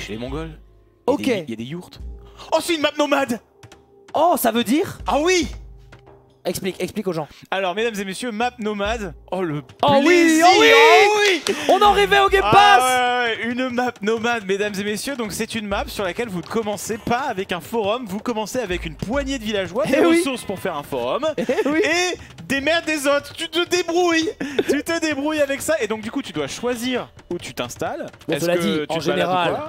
chez les Mongols. Ok. Il y a des- il y a des yourtes. Oh, c'est une map nomade Oh, ça veut dire Ah oui Explique, explique aux gens. Alors, mesdames et messieurs, map nomade. Oh, le Oh oui, oh oui oh oui On en rêvait au Game Ah Pass ouais, ouais, une map nomade, mesdames et messieurs. Donc, c'est une map sur laquelle vous ne commencez pas avec un forum, vous commencez avec une poignée de villageois, des Eh oui. ressources pour faire un forum. Eh oui. Et des merdes des autres, tu te débrouilles Tu te débrouilles avec ça et donc du coup tu dois choisir où tu t'installes. Bon, Est-ce que dit, tu en général,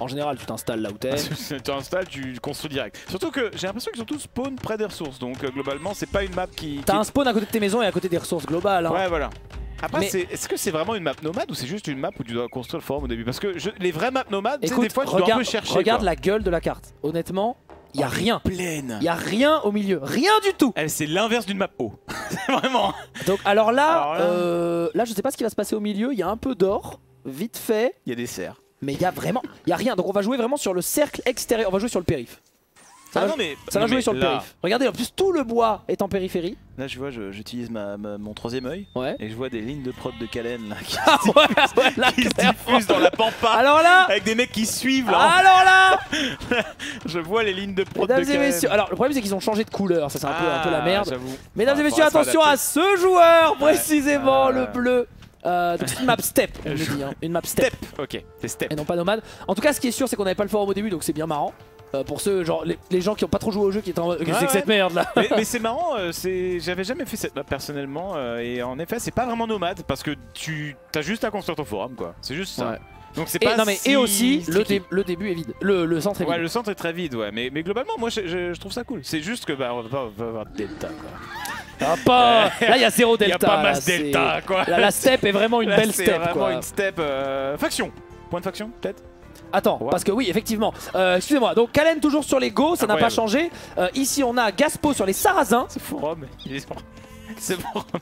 En général, tu t'installes là où t'es. tu t'installes, tu construis direct. Surtout que j'ai l'impression qu'ils sont tous spawn près des ressources, donc euh, globalement c'est pas une map qui. T'as qui- un spawn à côté de tes maisons et à côté des ressources globales. hein. Ouais voilà. Après, Mais- est-ce que c'est vraiment une map nomade ou c'est juste une map où tu dois construire le forum au début? Parce que je- les vraies maps nomades, Écoute, des fois tu dois un peu chercher. regarde quoi. la gueule de la carte. Honnêtement, il y a Oh, rien. Pleine. Il y a rien au milieu. Rien du tout. Elle, c'est l'inverse d'une map haut. C'est vraiment. Donc alors là, Alors là- euh, là, je sais pas ce qui va se passer au milieu. Il y a un peu d'or, vite fait, Il y a des serres. Mais il y a vraiment, il y a rien. Donc on va jouer vraiment sur le cercle extérieur. On va jouer sur le périph. Ça Ah va, non, mais, ça va non, jouer mais sur le là, périph. Regardez, en plus tout le bois est en périphérie. Là, je vois, j'utilise ma, ma- mon troisième œil Ouais. et je vois des lignes de prod de Calen là, qui, Ah ouais, ouais, là, qui se diffusent dans la pampa Alors là, avec des mecs qui suivent là. alors là, Je vois les lignes de prod de mesdames et Calen. messieurs. Alors le problème c'est qu'ils ont changé de couleur. Ça c'est un peu, un peu la Ah, merde. Mesdames Ah, et messieurs, faudra attention à ce joueur précisément, Ah. le bleu. Euh, donc c'est une map step, on le dit, hein. une map step. Step. Ok, c'est step. et non pas nomade. En tout cas, ce qui est sûr, c'est qu'on n'avait pas le forum au début, donc c'est bien marrant. Euh, pour ceux, genre les, les gens qui ont pas trop joué au jeu, qui étaient en mode, Qu'est-ce que c'est que cette merde là? Mais, mais c'est marrant, euh, c'est j'avais jamais fait cette map personnellement euh, et en effet c'est pas vraiment nomade parce que tu as juste à construire ton forum quoi. C'est juste ça. Ouais. Donc c'est pas non, mais, si et aussi, le, tricky. dé- le début est vide. Le, le centre est vide. Ouais, le centre est très vide, ouais. Mais, mais globalement, moi, je, je- je trouve ça cool. C'est juste que bah, on va pas avoir de delta, quoi. Ah, pas... Là, il y a zéro Il delta. a pas là, masse c'est- delta, quoi. Là, la step est vraiment une Là, belle c'est step. vraiment quoi. une step euh, faction. Point de faction, peut-être Attends, parce que oui, effectivement. Euh, Excusez-moi. Donc, Kalen toujours sur les go, ça n'a pas changé. Euh, ici, on a Gaspo sur les Sarrasins. C'est forum. il est- C'est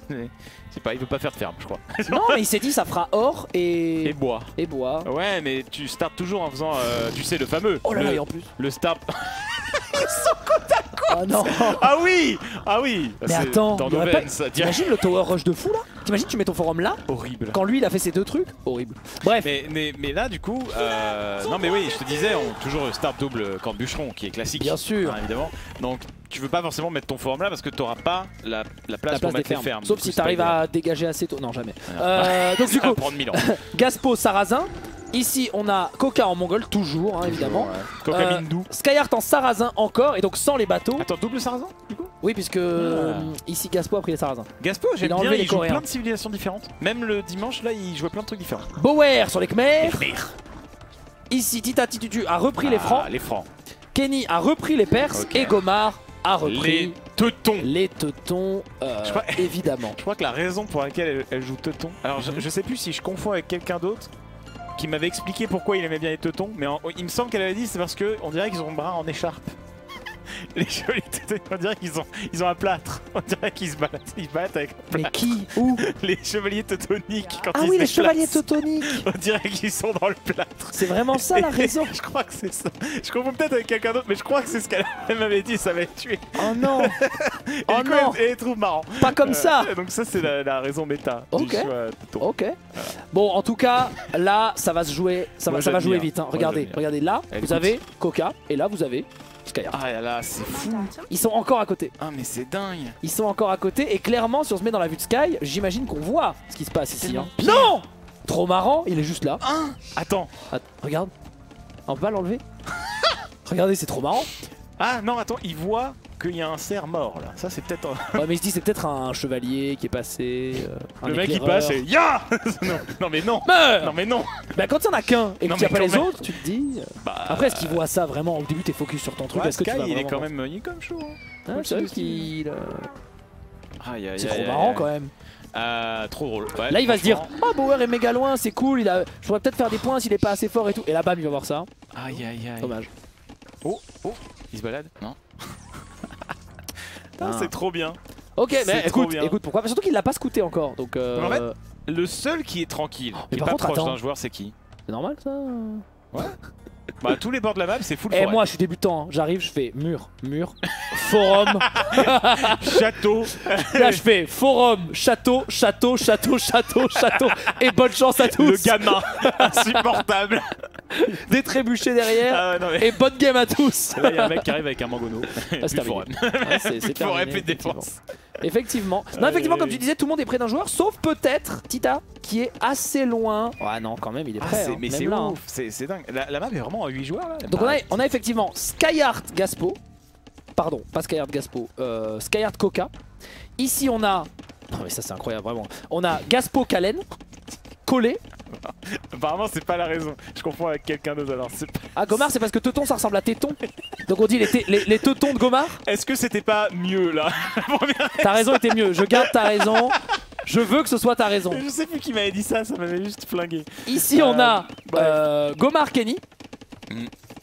mais je sais pas, il veut pas faire de ferme, je crois. Non, mais il s'est dit, ça fera or et, Et bois. et bois. Ouais, mais tu starts toujours en faisant, euh, tu sais, le fameux. Oh là là, le, et en plus. le start. Oh non. ah oui Ah oui Mais C'est attends, dans pas- ça T'imagines le tower rush de fou là T'imagines tu mets ton forum là horrible. quand lui il a fait ces deux trucs Horrible. Bref. Mais, mais, mais là, du coup, euh, non, mais oui, je te disais, on, toujours start double camp bûcheron qui est classique. Bien sûr. hein, évidemment. Donc, tu veux pas forcément mettre ton forum là parce que t'auras pas la, la place La pour place des mettre les fermes. Sauf si t'arrives idéal. à dégager assez tôt. Non, jamais. Ah. Euh, donc du coup, prendre 1000 ans. Gaspo, Sarrasin. Ici, on a Coca en mongol, toujours, hein, évidemment. Coca Euh, Mindou. Skyheart en Sarrasin encore, et donc sans les bateaux. Attends, double sarrasin du coup? Oui, puisque euh, ici Gaspo a pris les Sarrasins. Gaspo, j'aime a bien, enlevé les il joue plein de civilisations différentes. Même le dimanche, là, il jouait plein de trucs différents. Bower sur les Khmer. Ici, Tita Titutu a repris les Ah, Francs. Les francs. Kenny a repris les Perses. Et Gomar a repris Les teutons. les Teutons, euh, Je crois- évidemment. Je crois que la raison pour laquelle elle, elle joue teuton. Alors, je, je sais plus si je confonds avec quelqu'un d'autre qui m'avait expliqué pourquoi il aimait bien les teutons, mais il me semble qu'elle avait dit c'est parce que on dirait qu'ils ont le bras en écharpe. Les jolis teutons, on dirait qu'ils ont, ils ont un plâtre. On dirait qu'ils se battent, ils battent avec un Mais plâtre. qui Où Les chevaliers teutoniques quand Ah ils oui, les chevaliers teutoniques On dirait qu'ils sont dans le plâtre. C'est vraiment ça la raison je crois que c'est ça. Je confonds peut-être avec quelqu'un d'autre, mais je crois que c'est ce qu'elle elle m'avait dit, ça va être tué. Oh non Et Oh du coup, non elle, elle trouve marrant. Pas comme Euh, ça Donc ça c'est la, la raison méta Ok. du choix. Ok. Bon, en tout cas, là, ça va se jouer, ça va, ça va jouer vite. hein. Regardez, regardez là, vous écoute. avez Coca et là vous avez Skyheart. Ah là, c'est fou. Ils sont encore à côté. Ah mais c'est dingue. Ils sont encore à côté et clairement, si on se met dans la vue de Sky, j'imagine qu'on voit ce qui se passe ici. hein. Non Trop marrant, il est juste là. Hein Attends. Att- regarde. On peut pas l'enlever Regardez, c'est trop marrant. Ah non, attends, il voit qu'il y a un cerf mort là. Ça c'est peut-être un- Ouais, mais il se dit c'est peut-être un chevalier qui est passé. euh, un le mec qui passe et Ya non, non mais non. Meurs Non mais non. Bah quand il y en a qu'un et tu as mais pas les même. autres, tu te dis. euh, Bah, Après, est-ce qu'il voit ça vraiment Au début, t'es focus sur ton truc. ouais, Est-ce que tu Sky, vas il est quand même, il est quand même chaud. hein. Hein, Comme c'est qu'il, euh, C'est trop marrant quand même. Euh, trop drôle. Ouais, Là, il va se dire franchement. Oh, Bauer est méga loin, c'est cool. Il a... Je pourrais peut-être faire des points s'il est pas assez fort et tout. Et là, bam, il va voir ça. Aïe aïe aïe. Dommage. Oh oh, il se balade Non? C'est trop bien. Ok, mais écoute, bien. écoute, pourquoi? Surtout qu'il l'a pas scouté encore. Donc, euh, En fait, Le seul qui est tranquille, mais qui est pas contre, proche d'un joueur, c'est qui? C'est normal ça Bah tous les bords de la map, c'est full Et forêt. Eh, moi, je suis débutant. hein. J'arrive, je fais mur, mur, forum. Château. Là, je fais forum, château, château, château, château, château. Et bonne chance à tous. Le gamin insupportable. des trébuchés derrière. Ah ouais, non, mais Et bonne game à tous. là, il y a un mec qui arrive avec un mangono. Ah, c'est Plus terminé. Ouais, c'est- terminé, effectivement. défenses. Effectivement. Non, effectivement, comme tu disais, tout le monde est près d'un joueur, sauf peut-être Tita, qui est assez loin. Ouais, non, quand même, il est Ah, prêt. c'est- hein, mais c'est là, hein. ouf, c'est c'est dingue. La, la map est vraiment en 8 joueurs là. Donc on a, on a effectivement Skyheart Gaspo. Pardon, pas Skyheart Gaspo. Euh, Skyheart Coca. Ici on a. Non mais ça c'est incroyable vraiment. On a Gaspo Kalen. Collé. Apparemment, c'est pas la raison. Je confonds avec quelqu'un d'autre alors. pas- Ah Gomard c'est parce que Teuton ça ressemble à Téton. Donc on dit les, les, les Teutons de Gomard. Est-ce que c'était pas mieux là Ta raison était mieux. Je garde ta raison. Je veux que ce soit ta raison. Je sais plus qui m'avait dit ça, ça m'avait juste flingué. Ici on a euh, Gomard Kenny.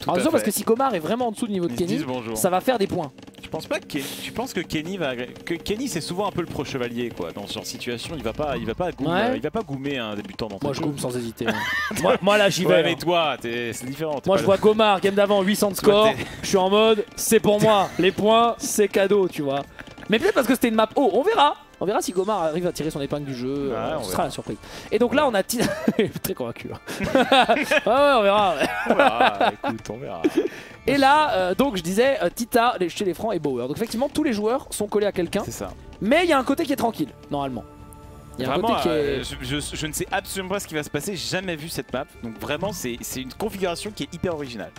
À attention parce que si Gomard est vraiment en dessous du niveau de Kenny, ça va faire des points. Je pense pas que tu penses que Kenny va que Kenny c'est souvent un peu le pro chevalier quoi dans ce genre de situation il va pas il va pas Ouais. il va pas goumer un débutant dans Moi je jeu. goûme sans hésiter. hein. moi, moi là j'y vais. Ouais hein. mais toi c'est différent. Moi je le- vois Gomard, game d'avant 800 de score, je suis en mode c'est pour moi, les points c'est cadeau tu vois. Mais peut-être parce que c'était une map haut, on verra. On verra si Gomard arrive à tirer son épingle du jeu, euh, ce sera la surprise. Et donc là on a Tina, très convaincu. hein. ouais ouais on verra. On verra, écoute on verra. Et là euh, donc je disais euh, Tita chez les francs et Bauer. Donc effectivement tous les joueurs sont collés à quelqu'un, C'est ça. mais il y a un côté qui est tranquille normalement. Il y a un Vraiment, côté qui est... je, je- je ne sais absolument pas ce qui va se passer. J'ai jamais vu cette map. Donc vraiment, c'est une configuration qui est hyper originale.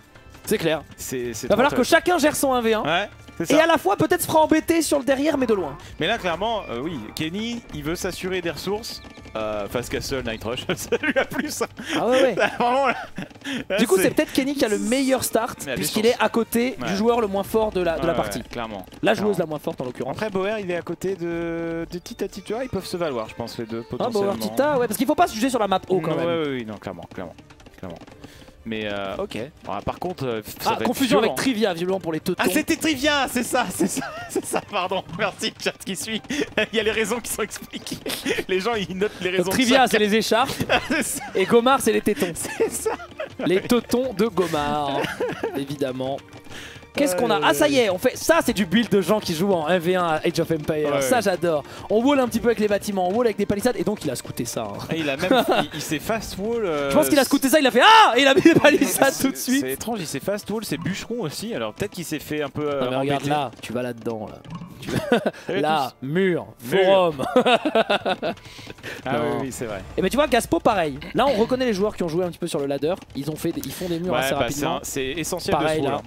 C'est clair. Il va falloir que chacun gère son 1v1. Ouais. Et à la fois peut-être se fera embêter sur le derrière mais de loin. Mais là, clairement, euh, oui, Kenny, il veut s'assurer des ressources. Euh, Fast Castle, Night Rush, ça lui a plu ça. Ah ouais ouais. Là, vraiment, là- là, Du coup, c'est peut-être Kenny qui a le meilleur start puisqu'il est à côté Ouais. du joueur le moins fort de la, de la Ouais, partie. clairement. La joueuse la moins forte en l'occurrence. Après, Bauer, il est à côté de, de Tita Tita. Ils peuvent se valoir, je pense, les deux, Ah, potentiellement. Bauer Tita, ouais, parce qu'il faut pas se juger sur la map haut quand Non, même. Ouais, ouais, ouais, non, clairement, clairement. clairement. Mais euh, ok. Alors, par contre, euh, ça Ah, va être confusion avec. Trivia, visiblement pour les teutons. Ah c'était Trivia, c'est ça, c'est ça, c'est ça, pardon, merci chat qui suit. Il y a les raisons qui sont expliquées. Les gens ils notent les raisons. Donc, Trivia, c'est les écharpes et Gomard, c'est les tétons. c'est ça. Les teutons de Gomard, évidemment. Qu'est-ce qu'on a Ah ça y est, on fait ça c'est du build de gens qui jouent en 1v1 à Age of Empires. Ouais. Ça j'adore. On wall un petit peu avec les bâtiments, on wall avec des palissades et donc il a scouté ça. hein. Et il a même, il, il s'est fast wall. euh, Je pense qu'il a scouté ça, il a fait ah et il a mis des palissades tout de suite. C'est étrange, il s'est fast wall, c'est bûcheron aussi. Alors peut-être qu'il s'est fait un peu. euh, Non mais regarde là, tu vas là-dedans là. Là, mur, forum. Ah Non. oui, c'est vrai. Et ben tu vois Gaspo pareil. Là on reconnaît les joueurs qui ont joué un petit peu sur le ladder. Ils ont fait, des- ils font des murs Ouais, assez bah, c'est rapidement. c'est essentiel Pareil, de ce là. hein.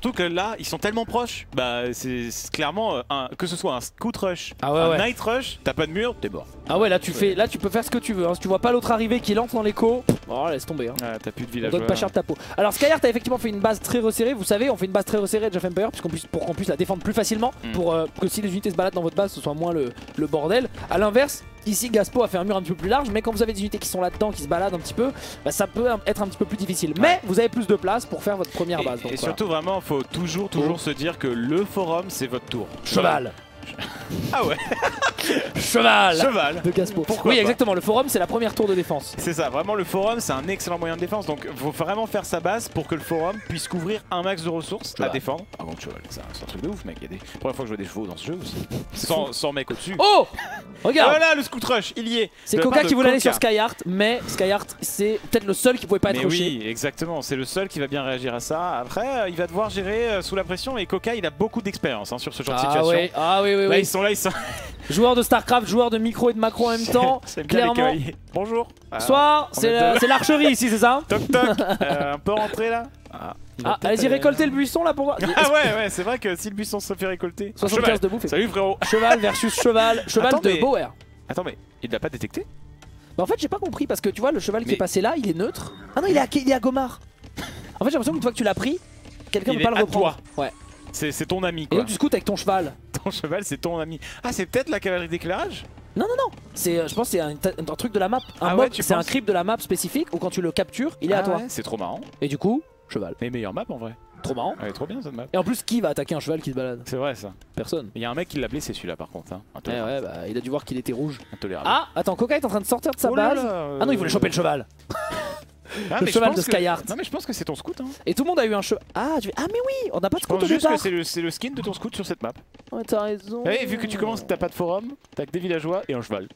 Surtout que là, ils sont tellement proches. Bah, c'est clairement euh, un, que ce soit un scout rush, Ah ouais, un ouais. night rush, t'as pas de mur, t'es mort. Ah ouais là tu fais, là tu peux faire ce que tu veux. hein. Si tu vois pas l'autre arriver qui lance dans l'écho, oh laisse tomber. Hein. Ah, t'as plus de On villageois. donne pas cher de ta peau. Alors Skyheart a effectivement fait une base très resserrée. Vous savez, on fait une base très resserrée de Jeff Empire puisqu'on puisse, pour qu'on puisse la défendre plus facilement. Mm. Pour euh, que si les unités se baladent dans votre base, ce soit moins le, le bordel. À l'inverse, ici Gaspo a fait un mur un petit peu plus large. Mais quand vous avez des unités qui sont là-dedans, qui se baladent un petit peu, bah, ça peut être un petit peu plus difficile. Mais vous avez plus de place pour faire votre première Et, base. donc et voilà. surtout, vraiment, faut toujours, toujours se dire que le forum, c'est votre tour. Cheval Ah ouais, Cheval cheval. de Gaspo. Pourquoi oui, exactement. Le forum, c'est la première tour de défense. C'est ça, vraiment le forum c'est un excellent moyen de défense donc faut vraiment faire sa base pour que le forum puisse couvrir un max de ressources à défendre. Ah bon cheval, c'est un, truc de ouf mec, il y a des première fois que je vois des chevaux dans ce jeu aussi. Sans, sans mec au-dessus. Oh Regarde Voilà le scout rush, il y est. C'est Coca qui voulait aller sur Skyheart, mais Skyheart, c'est peut-être le seul qui pouvait pas être rushé. oui, exactement, c'est le seul qui va bien réagir à ça. Après, euh, il va devoir gérer euh, sous la pression et Coca il a beaucoup d'expérience hein, sur ce genre de Ah situation. oui, ah oui, oui, Là oui. ils sont là, ils sont. Joueur de StarCraft, joueur de micro et de macro en même temps. Clairement. Bonjour. Ah, Soir, on c'est l'archerie ici, c'est ça Toc toc. Euh, un peu rentré là. Ah, Ah, allez-y, récoltez le buisson là pour voir. Ah ouais, ouais, c'est vrai que si le buisson se fait récolter. 75 Cheval. de bouffe. et- Salut frérot. Cheval versus cheval. Cheval Attends, de mais- Bauer. Attends, mais il l'a pas détecté Bah en fait, j'ai pas compris parce que tu vois, le cheval qui est passé là, il est neutre. Ah non, il est à, il est à Gomard. En fait, j'ai l'impression qu'une fois que tu l'as pris, quelqu'un peut pas le reprendre. Ouais. C'est ton ami Et quoi. tu scoutes avec ton cheval. Ton cheval, c'est ton ami. Ah, c'est peut-être la cavalerie d'éclairage Non, non, non. C'est, euh, je pense que c'est un, un truc de la map. Un Ah ouais, c'est un creep de la map spécifique où quand tu le captures, il est à Ah toi. ouais, C'est trop marrant. Et du coup, cheval. Mais meilleure map en vrai. Trop marrant. Elle est trop bien cette map. Et en plus, qui va attaquer un cheval qui se balade C'est vrai ça. Personne. Il y a un mec qui l'a blessé celui-là par contre. Hein. Ouais, Intolérable. ouais, bah, il a dû voir qu'il était rouge. Intolérable. Ah, attends, Coca est en train de sortir de sa Oh là base. là, euh, Ah non, il voulait choper le cheval. Ah, le cheval de que- Skyheart. Non mais je pense que c'est ton scout. Hein. Et tout le monde a eu un cheval. Ah, tu... ah, mais oui, on n'a pas de Je scout pense au juste départ. c'est le, skin de ton scout sur cette map. Ouais, t'as raison. Et vu que tu commences, t'as pas de forum, t'as que des villageois et un cheval.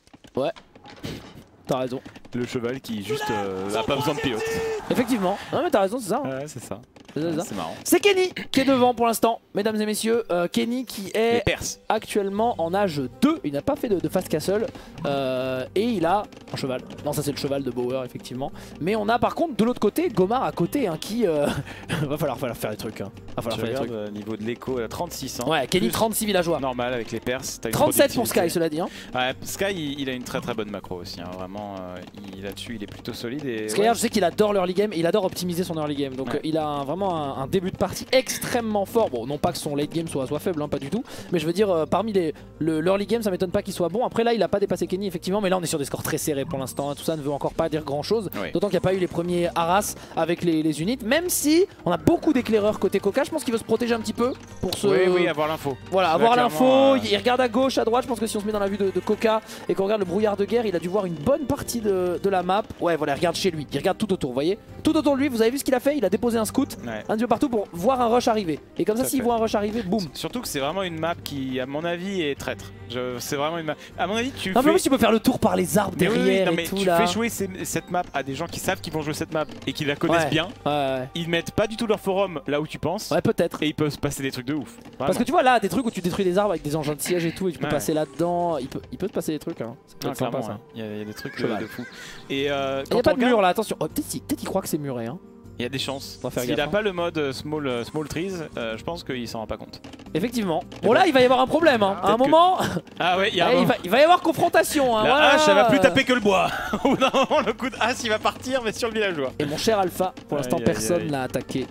T'as raison. Le cheval qui juste euh, a pas besoin de pilote. Effectivement. Non mais t'as raison, c'est ça. hein. Ouais, c'est ça. C'est ça, c'est ça. C'est marrant. C'est Kenny qui est devant pour l'instant, mesdames et messieurs. Euh, Kenny qui est actuellement en âge 2. Il n'a pas fait de, de fast castle. Euh, et il a un cheval. Non, ça c'est le cheval de Bauer, effectivement. Mais on a par contre de l'autre côté Gomar à côté hein, qui. euh, va falloir, falloir faire des trucs. Hein. Va falloir Je faire des trucs. euh, niveau de l'écho, à 36 ans. Ouais, Kenny, Plus 36 villageois. Normal avec les Perses. t'as une 37 pour. Sky, cela dit. Hein. Ouais, Sky, il, il a une très très bonne macro aussi. hein. Vraiment, euh, là-dessus, il est plutôt solide. Et Sky, ouais, je sais qu'il adore l'early game et il adore optimiser son early game. Donc Ouais. il a un- vraiment un, un début de partie extrêmement fort. Bon, non pas que son late game soit, soit faible, hein, pas du tout. Mais je veux dire, euh, parmi les le- l'early game, ça m'étonne pas qu'il soit bon. Après là, il a pas dépassé Kenny, effectivement. Mais là, on est sur des scores très serrés pour l'instant. hein. Tout ça ne veut encore pas dire grand chose. Ouais. D'autant qu'il n'y a pas eu les premiers Arras avec les, les unités. Même si on a beaucoup d'éclaireurs côté Coca, je pense qu'il veut se protéger un petit peu pour se. Oui, oui, avoir l'info. Voilà, Là, avoir l'info, euh, il regarde à gauche, à droite, je pense que si on se met dans la vue de, de Coca et qu'on regarde le brouillard de guerre, il a dû voir une bonne partie de, de la map. Ouais voilà, il regarde chez lui, il regarde tout autour, vous voyez Tout autour de lui, vous avez vu ce qu'il a fait? Il a déposé un scout, Ouais. Un peu partout pour voir un rush arriver. Et comme ça, Tout à s'il fait. voit un rush arriver, boum Surtout que c'est vraiment une map qui, à mon avis, est traître. C'est vraiment une map. À mon avis, tu Non mais en fais. plus tu peux faire le tour par les arbres Mais oui, oui, derrière non, et mais tout tu là. fais jouer ces- cette map à des gens qui savent qu'ils vont jouer cette map et qui la connaissent Ouais. bien. Ouais. Ils mettent pas du tout leur forum là où tu penses. Ouais, peut-être. Et ils peuvent se passer des trucs de ouf. Parce que tu vois là, des trucs où tu détruis des arbres avec des engins de siège et tout, et tu peux passer là-dedans, il peut, il peut te passer des trucs. Hein. Ça peut Non, être sympa ça. il y, a- y des trucs de, de fou. Et euh, Il quand n'y a pas de mur là, attention. Oh, peut-être qu'il peut croit que c'est muré. Hein. Il y a des chances. S'il gaffe, a hein. pas le mode euh, small, euh, small trees, euh, je pense qu'il s'en rend pas compte. Effectivement. Bon là, il va y avoir un problème. Hein. À un que- moment, Ah ouais, il y a un eh, il, va, il va y avoir confrontation. Hein. La voilà. hache, elle va plus taper que le bois. Au bout d'un moment, le coup de hache, il va partir, mais sur le villageois. Et mon cher Alpha, pour l'instant, personne n'a attaqué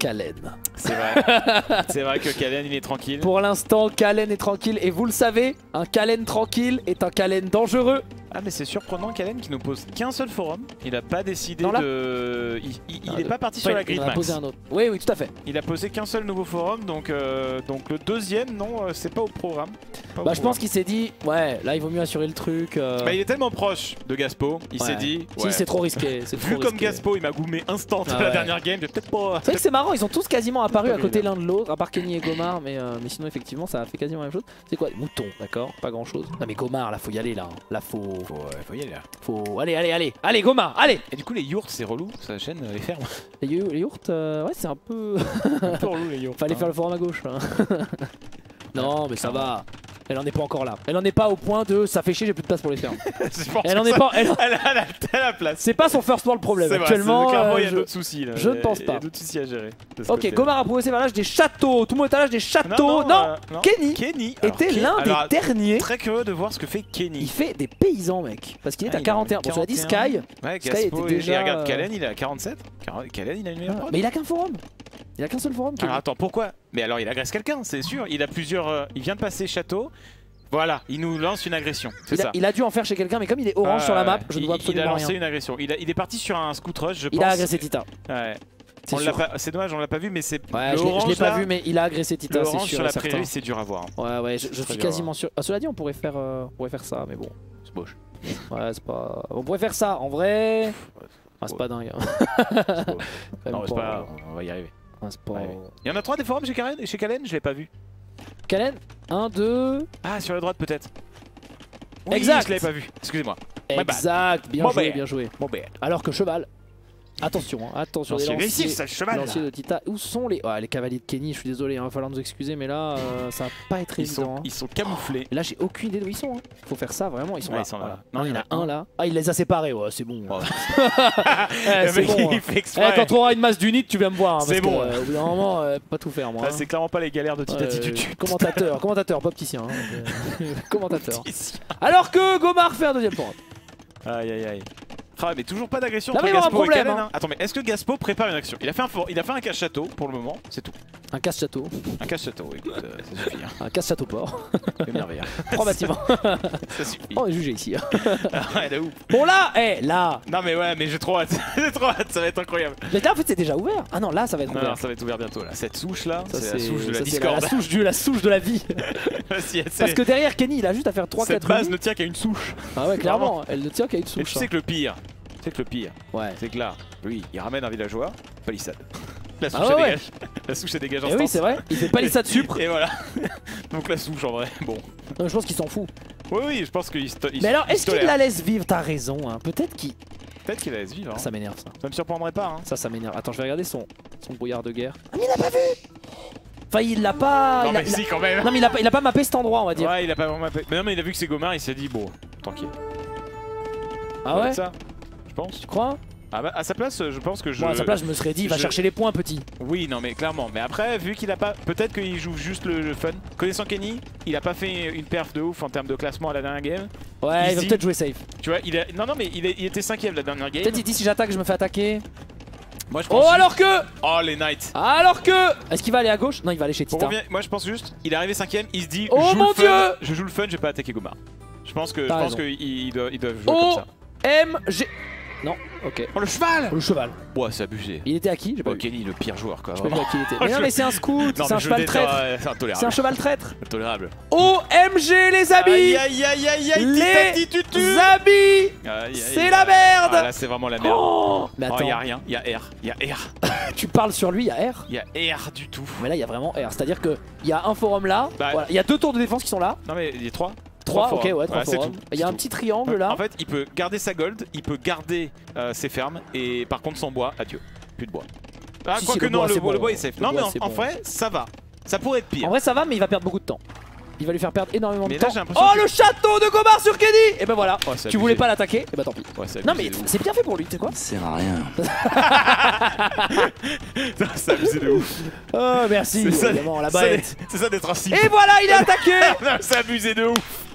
Kalen. C'est vrai. c'est vrai que Kalen, il est tranquille. Pour l'instant, Kalen est tranquille. Et vous le savez, un Kalen tranquille est un Kalen dangereux. Ah, mais c'est surprenant, Kalen, qui nous pose qu'un seul forum. Il a pas décidé Non, de. Il, il- il Non, est de- pas parti Enfin, sur la en a max. posé un autre. Oui, oui, tout à fait. Il a posé qu'un seul nouveau forum, donc, euh, donc le deuxième, non, euh, c'est pas au programme. Pas au Bah, je pense qu'il s'est dit, ouais, là, il vaut mieux assurer le truc. euh, Bah, il est tellement proche de Gaspo, il ouais. s'est dit. Si, ouais, c'est trop risqué. c'est Vu trop comme risqué. Gaspo, il m'a goumé instant Ah la ouais. dernière game, j'ai peut-être pas. C'est vrai que c'est marrant, ils ont tous quasiment apparu à côté l'un de l'autre, à part Kenny et Gomar, mais, euh, mais sinon effectivement ça a fait quasiment la même chose. C'est quoi Mouton, d'accord? Pas grand chose. Non mais Gomar, là faut y aller là. Là faut. Faut, ouais, faut y aller là. faut... Allez, allez, allez Allez Gomar, allez Et du coup, les yurts, c'est relou, ça chaîne euh, les fermes. Les, les yourts, euh, ouais c'est un peu... un peu relou, les yurts. Fallait hein. faire le forum à gauche là. non mais ça va. Elle en est pas encore là. Elle en est pas au point de ça fait chier, j'ai plus de place pour les pense Elle en est ça- pas. elle- Elle a, elle a- elle a la place. C'est pas son first world problème vrai, actuellement. clairement, euh, il y a je- d'autres soucis là. je ne Il pense Il y pas. a d'autres soucis à gérer. Ok. Gomar a progressé vers l'âge des châteaux. Tout le monde est à l'âge des châteaux. Non, euh, non. Kenny était l'un des derniers. Très curieux de voir ce que fait Il Kenny. fait des paysans, mec. Parce qu'il est Ah, à il est 41. en Bon, cela dit, 41. Sky. Ouais, Sky était déjà, regarde, euh, Kalen, il est à 47. Car- Kalen, il a une meilleure. Mais il a qu'un forum. Il a qu'un seul forum. Alors attends, pourquoi? Mais alors il agresse quelqu'un, c'est sûr. Il a plusieurs. euh, il vient de passer château. Voilà, il nous lance une agression. C'est il, a, il dû en faire chez quelqu'un, mais comme il est orange Ah, sur la map, ouais. je ne Il- vois Il a absolument lancé rien. une agression. Il, a- il est parti sur un scout rush, je Il pense. a agressé Tita. Ouais. C'est dommage, on l'a pas vu, mais c'est. Ouais, je l'ai- pas vu, mais il a agressé Tita, c'est orange sûr sur la prairie, c'est dur à voir. Ouais, ouais, je, suis quasiment sûr. Ah, cela dit, on pourrait faire, euh, on pourrait faire ça, mais bon. C'est moche. Ouais, c'est pas. On pourrait faire ça, en vrai. Ah, c'est pas dingue. hein. Non, c'est pas. On va y arriver. Il y en a trois des forums chez Karen, chez Kalen, je l'ai pas vu. Kalen 1, 2. Ah, sur la droite peut-être. Oui, Exact. Je l'avais pas vu. Excusez-moi. Exact, bien My joué, bad. bien joué. Bon. Alors que cheval. Attention, hein, attention. Lancier agressif, ça, cheval. de Tita. Où sont les. Ah, les cavaliers de Kenny, je suis désolé, il va falloir nous excuser, mais là, euh, ça va pas être Ils évident. sont, hein. ils sont camouflés. Et Là, j'ai aucune idée d'où ils sont. Hein. Faut faire ça vraiment. Ils sont Ouais, là. ils sont là. voilà. Non, Non, il y en a un là. Ah, il les a séparés. Ouais, c'est bon. Ouais. Eh, c'est mec, bon. il hein. fait Eh, quand tu auras une masse d'unité, tu viens me voir. hein, C'est parce que, bon. euh, au bout d'un moment, euh, pas tout faire moi. Ah, hein. c'est clairement pas les galères de Tita Titutu. commentateur, commentateur, pas hein, euh, commentateur. Alors que Gomar fait un deuxième point. Aïe aïe aïe. Ah, mais toujours pas d'agression entre Gaspo un et Kalen, hein. hein. Attends, mais est-ce que Gaspo prépare une action? Il a fait un for- il a fait un cache-château pour le moment, c'est tout. Un casse-château. Un cache-château, écoute, euh, ça suffit. Hein. Un casse-château-port. C'est merveilleux. Trois bâtiments. Ça suffit. On est jugé ici. hein. ouais, de ouf. Bon là, eh, là. Non, mais ouais, mais j'ai trop hâte. j'ai trop hâte, ça va être incroyable. Mais là, en fait, c'est déjà ouvert. Ah non, là, ça va être Non, ouvert. non, ça va être ouvert bientôt là. Cette souche là, c'est la souche de la Discord. La souche, du, la souche de la vie. Elle- Parce que derrière Kenny, il a juste à faire 3-4 Cette base ne tient qu'à une souche. Ah ouais, clairement, elle ne tient qu'à une souche. tu sais que le pire, tu sais que le pire. Ouais. c'est que là, lui, il ramène un villageois, palissade. La souche, Ah ouais. dégage. La souche, elle dégage Et oui, instant. c'est vrai, il fait pas les de supre. Et voilà. Donc la souche en vrai, bon. Non, je pense qu'il s'en fout. Oui, oui, je pense qu'il Mais alors, est-ce qu'il la laisse vivre? T'as raison, hein. peut-être qu'il. Peut-être qu'il la laisse vivre. hein. Ça m'énerve ça. Ça me surprendrait pas. Hein. Ça, ça m'énerve. Attends, je vais regarder son, son brouillard de guerre. Ah, mais il l'a pas vu Enfin, il l'a pas. non, il mais si, quand même. Non, mais il a, pas- il a pas mappé cet endroit, on va dire. Ouais, il a pas vraiment mappé. Mais non, mais il a vu que c'est Gomard, il s'est dit, bon, tranquille. ah ouais? ça, je pense. Tu crois Ah bah, à sa place, je pense que je. Moi, à sa place, je me serais dit, va je- chercher les points, petit. Oui, non, mais clairement. Mais après, vu qu'il a pas. Peut-être qu'il joue juste le, le fun. Connaissant Kenny, il a pas fait une perf de ouf en termes de classement à la dernière game. Ouais, il va Easy. peut-être jouer safe. Tu vois, il a. Non, non, mais il, il était cinquième la dernière game. Peut-être il dit si j'attaque, je me fais attaquer. Moi, je pense. Oh, alors que Oh, les Knights. Alors que Est-ce qu'il va aller à gauche? Non, il va aller chez Titan. moi, je pense juste, il est arrivé cinquième, il se dit. Oh, je joue mon le fun, Dieu Je joue le fun, je vais pas attaquer Gomard. Je pense que. Je pense ils doivent jouer Oh comme ça. M, G. Non, ok. Oh, le cheval Le cheval. Ouais, c'est abusé. Il était à qui J'ai pas Oh, vu. Kenny, le pire joueur, quoi. Pas qui il était. Oh, Mais non, je- mais c'est un scout, c'est un je cheval traître. C'est un intolérable. cheval traître. Intolérable. OMG les amis Aïe aïe aïe aïe aïe, Les amis C'est la merde Ah, Là, c'est vraiment la merde. Oh Mais Oh, attends, y a rien, y a R, y a R, tu parles sur lui, il y a R y a R du tout. mais là il y a vraiment R, c'est-à-dire qu'il y a un forum là, Bah, voilà. il y a deux tours de défense qui sont là, Non mais il y a 3 trois, ok ouais, trois c'est forums. tout. Il y a c'est un tout. petit triangle là, En fait, il peut garder sa gold, il peut garder euh, ses fermes, et par contre son bois, adieu. Plus de bois. Ah, Si, quoi si, que le non, bois, le, c'est bois- le bois est safe. Le non, mais en, c'est en bon. vrai, ça va. Ça pourrait être pire. en vrai ça va mais il va perdre beaucoup de temps. Il va lui faire perdre énormément Mais de là, temps. Oh que- le château de Gomard sur Kenny Et ben voilà, Ouais, c'est tu voulais pas l'attaquer, et bah tant pis. Ouais, c'est Non mais c'est bien fait pour lui, tu sais quoi? Sert à rien. c'est abusé de ouf. Oh merci, C'est ça, évidemment, la c'est- bête. C'est ça d'être un cible. Et voilà, il est attaqué Non, c'est abusé de ouf.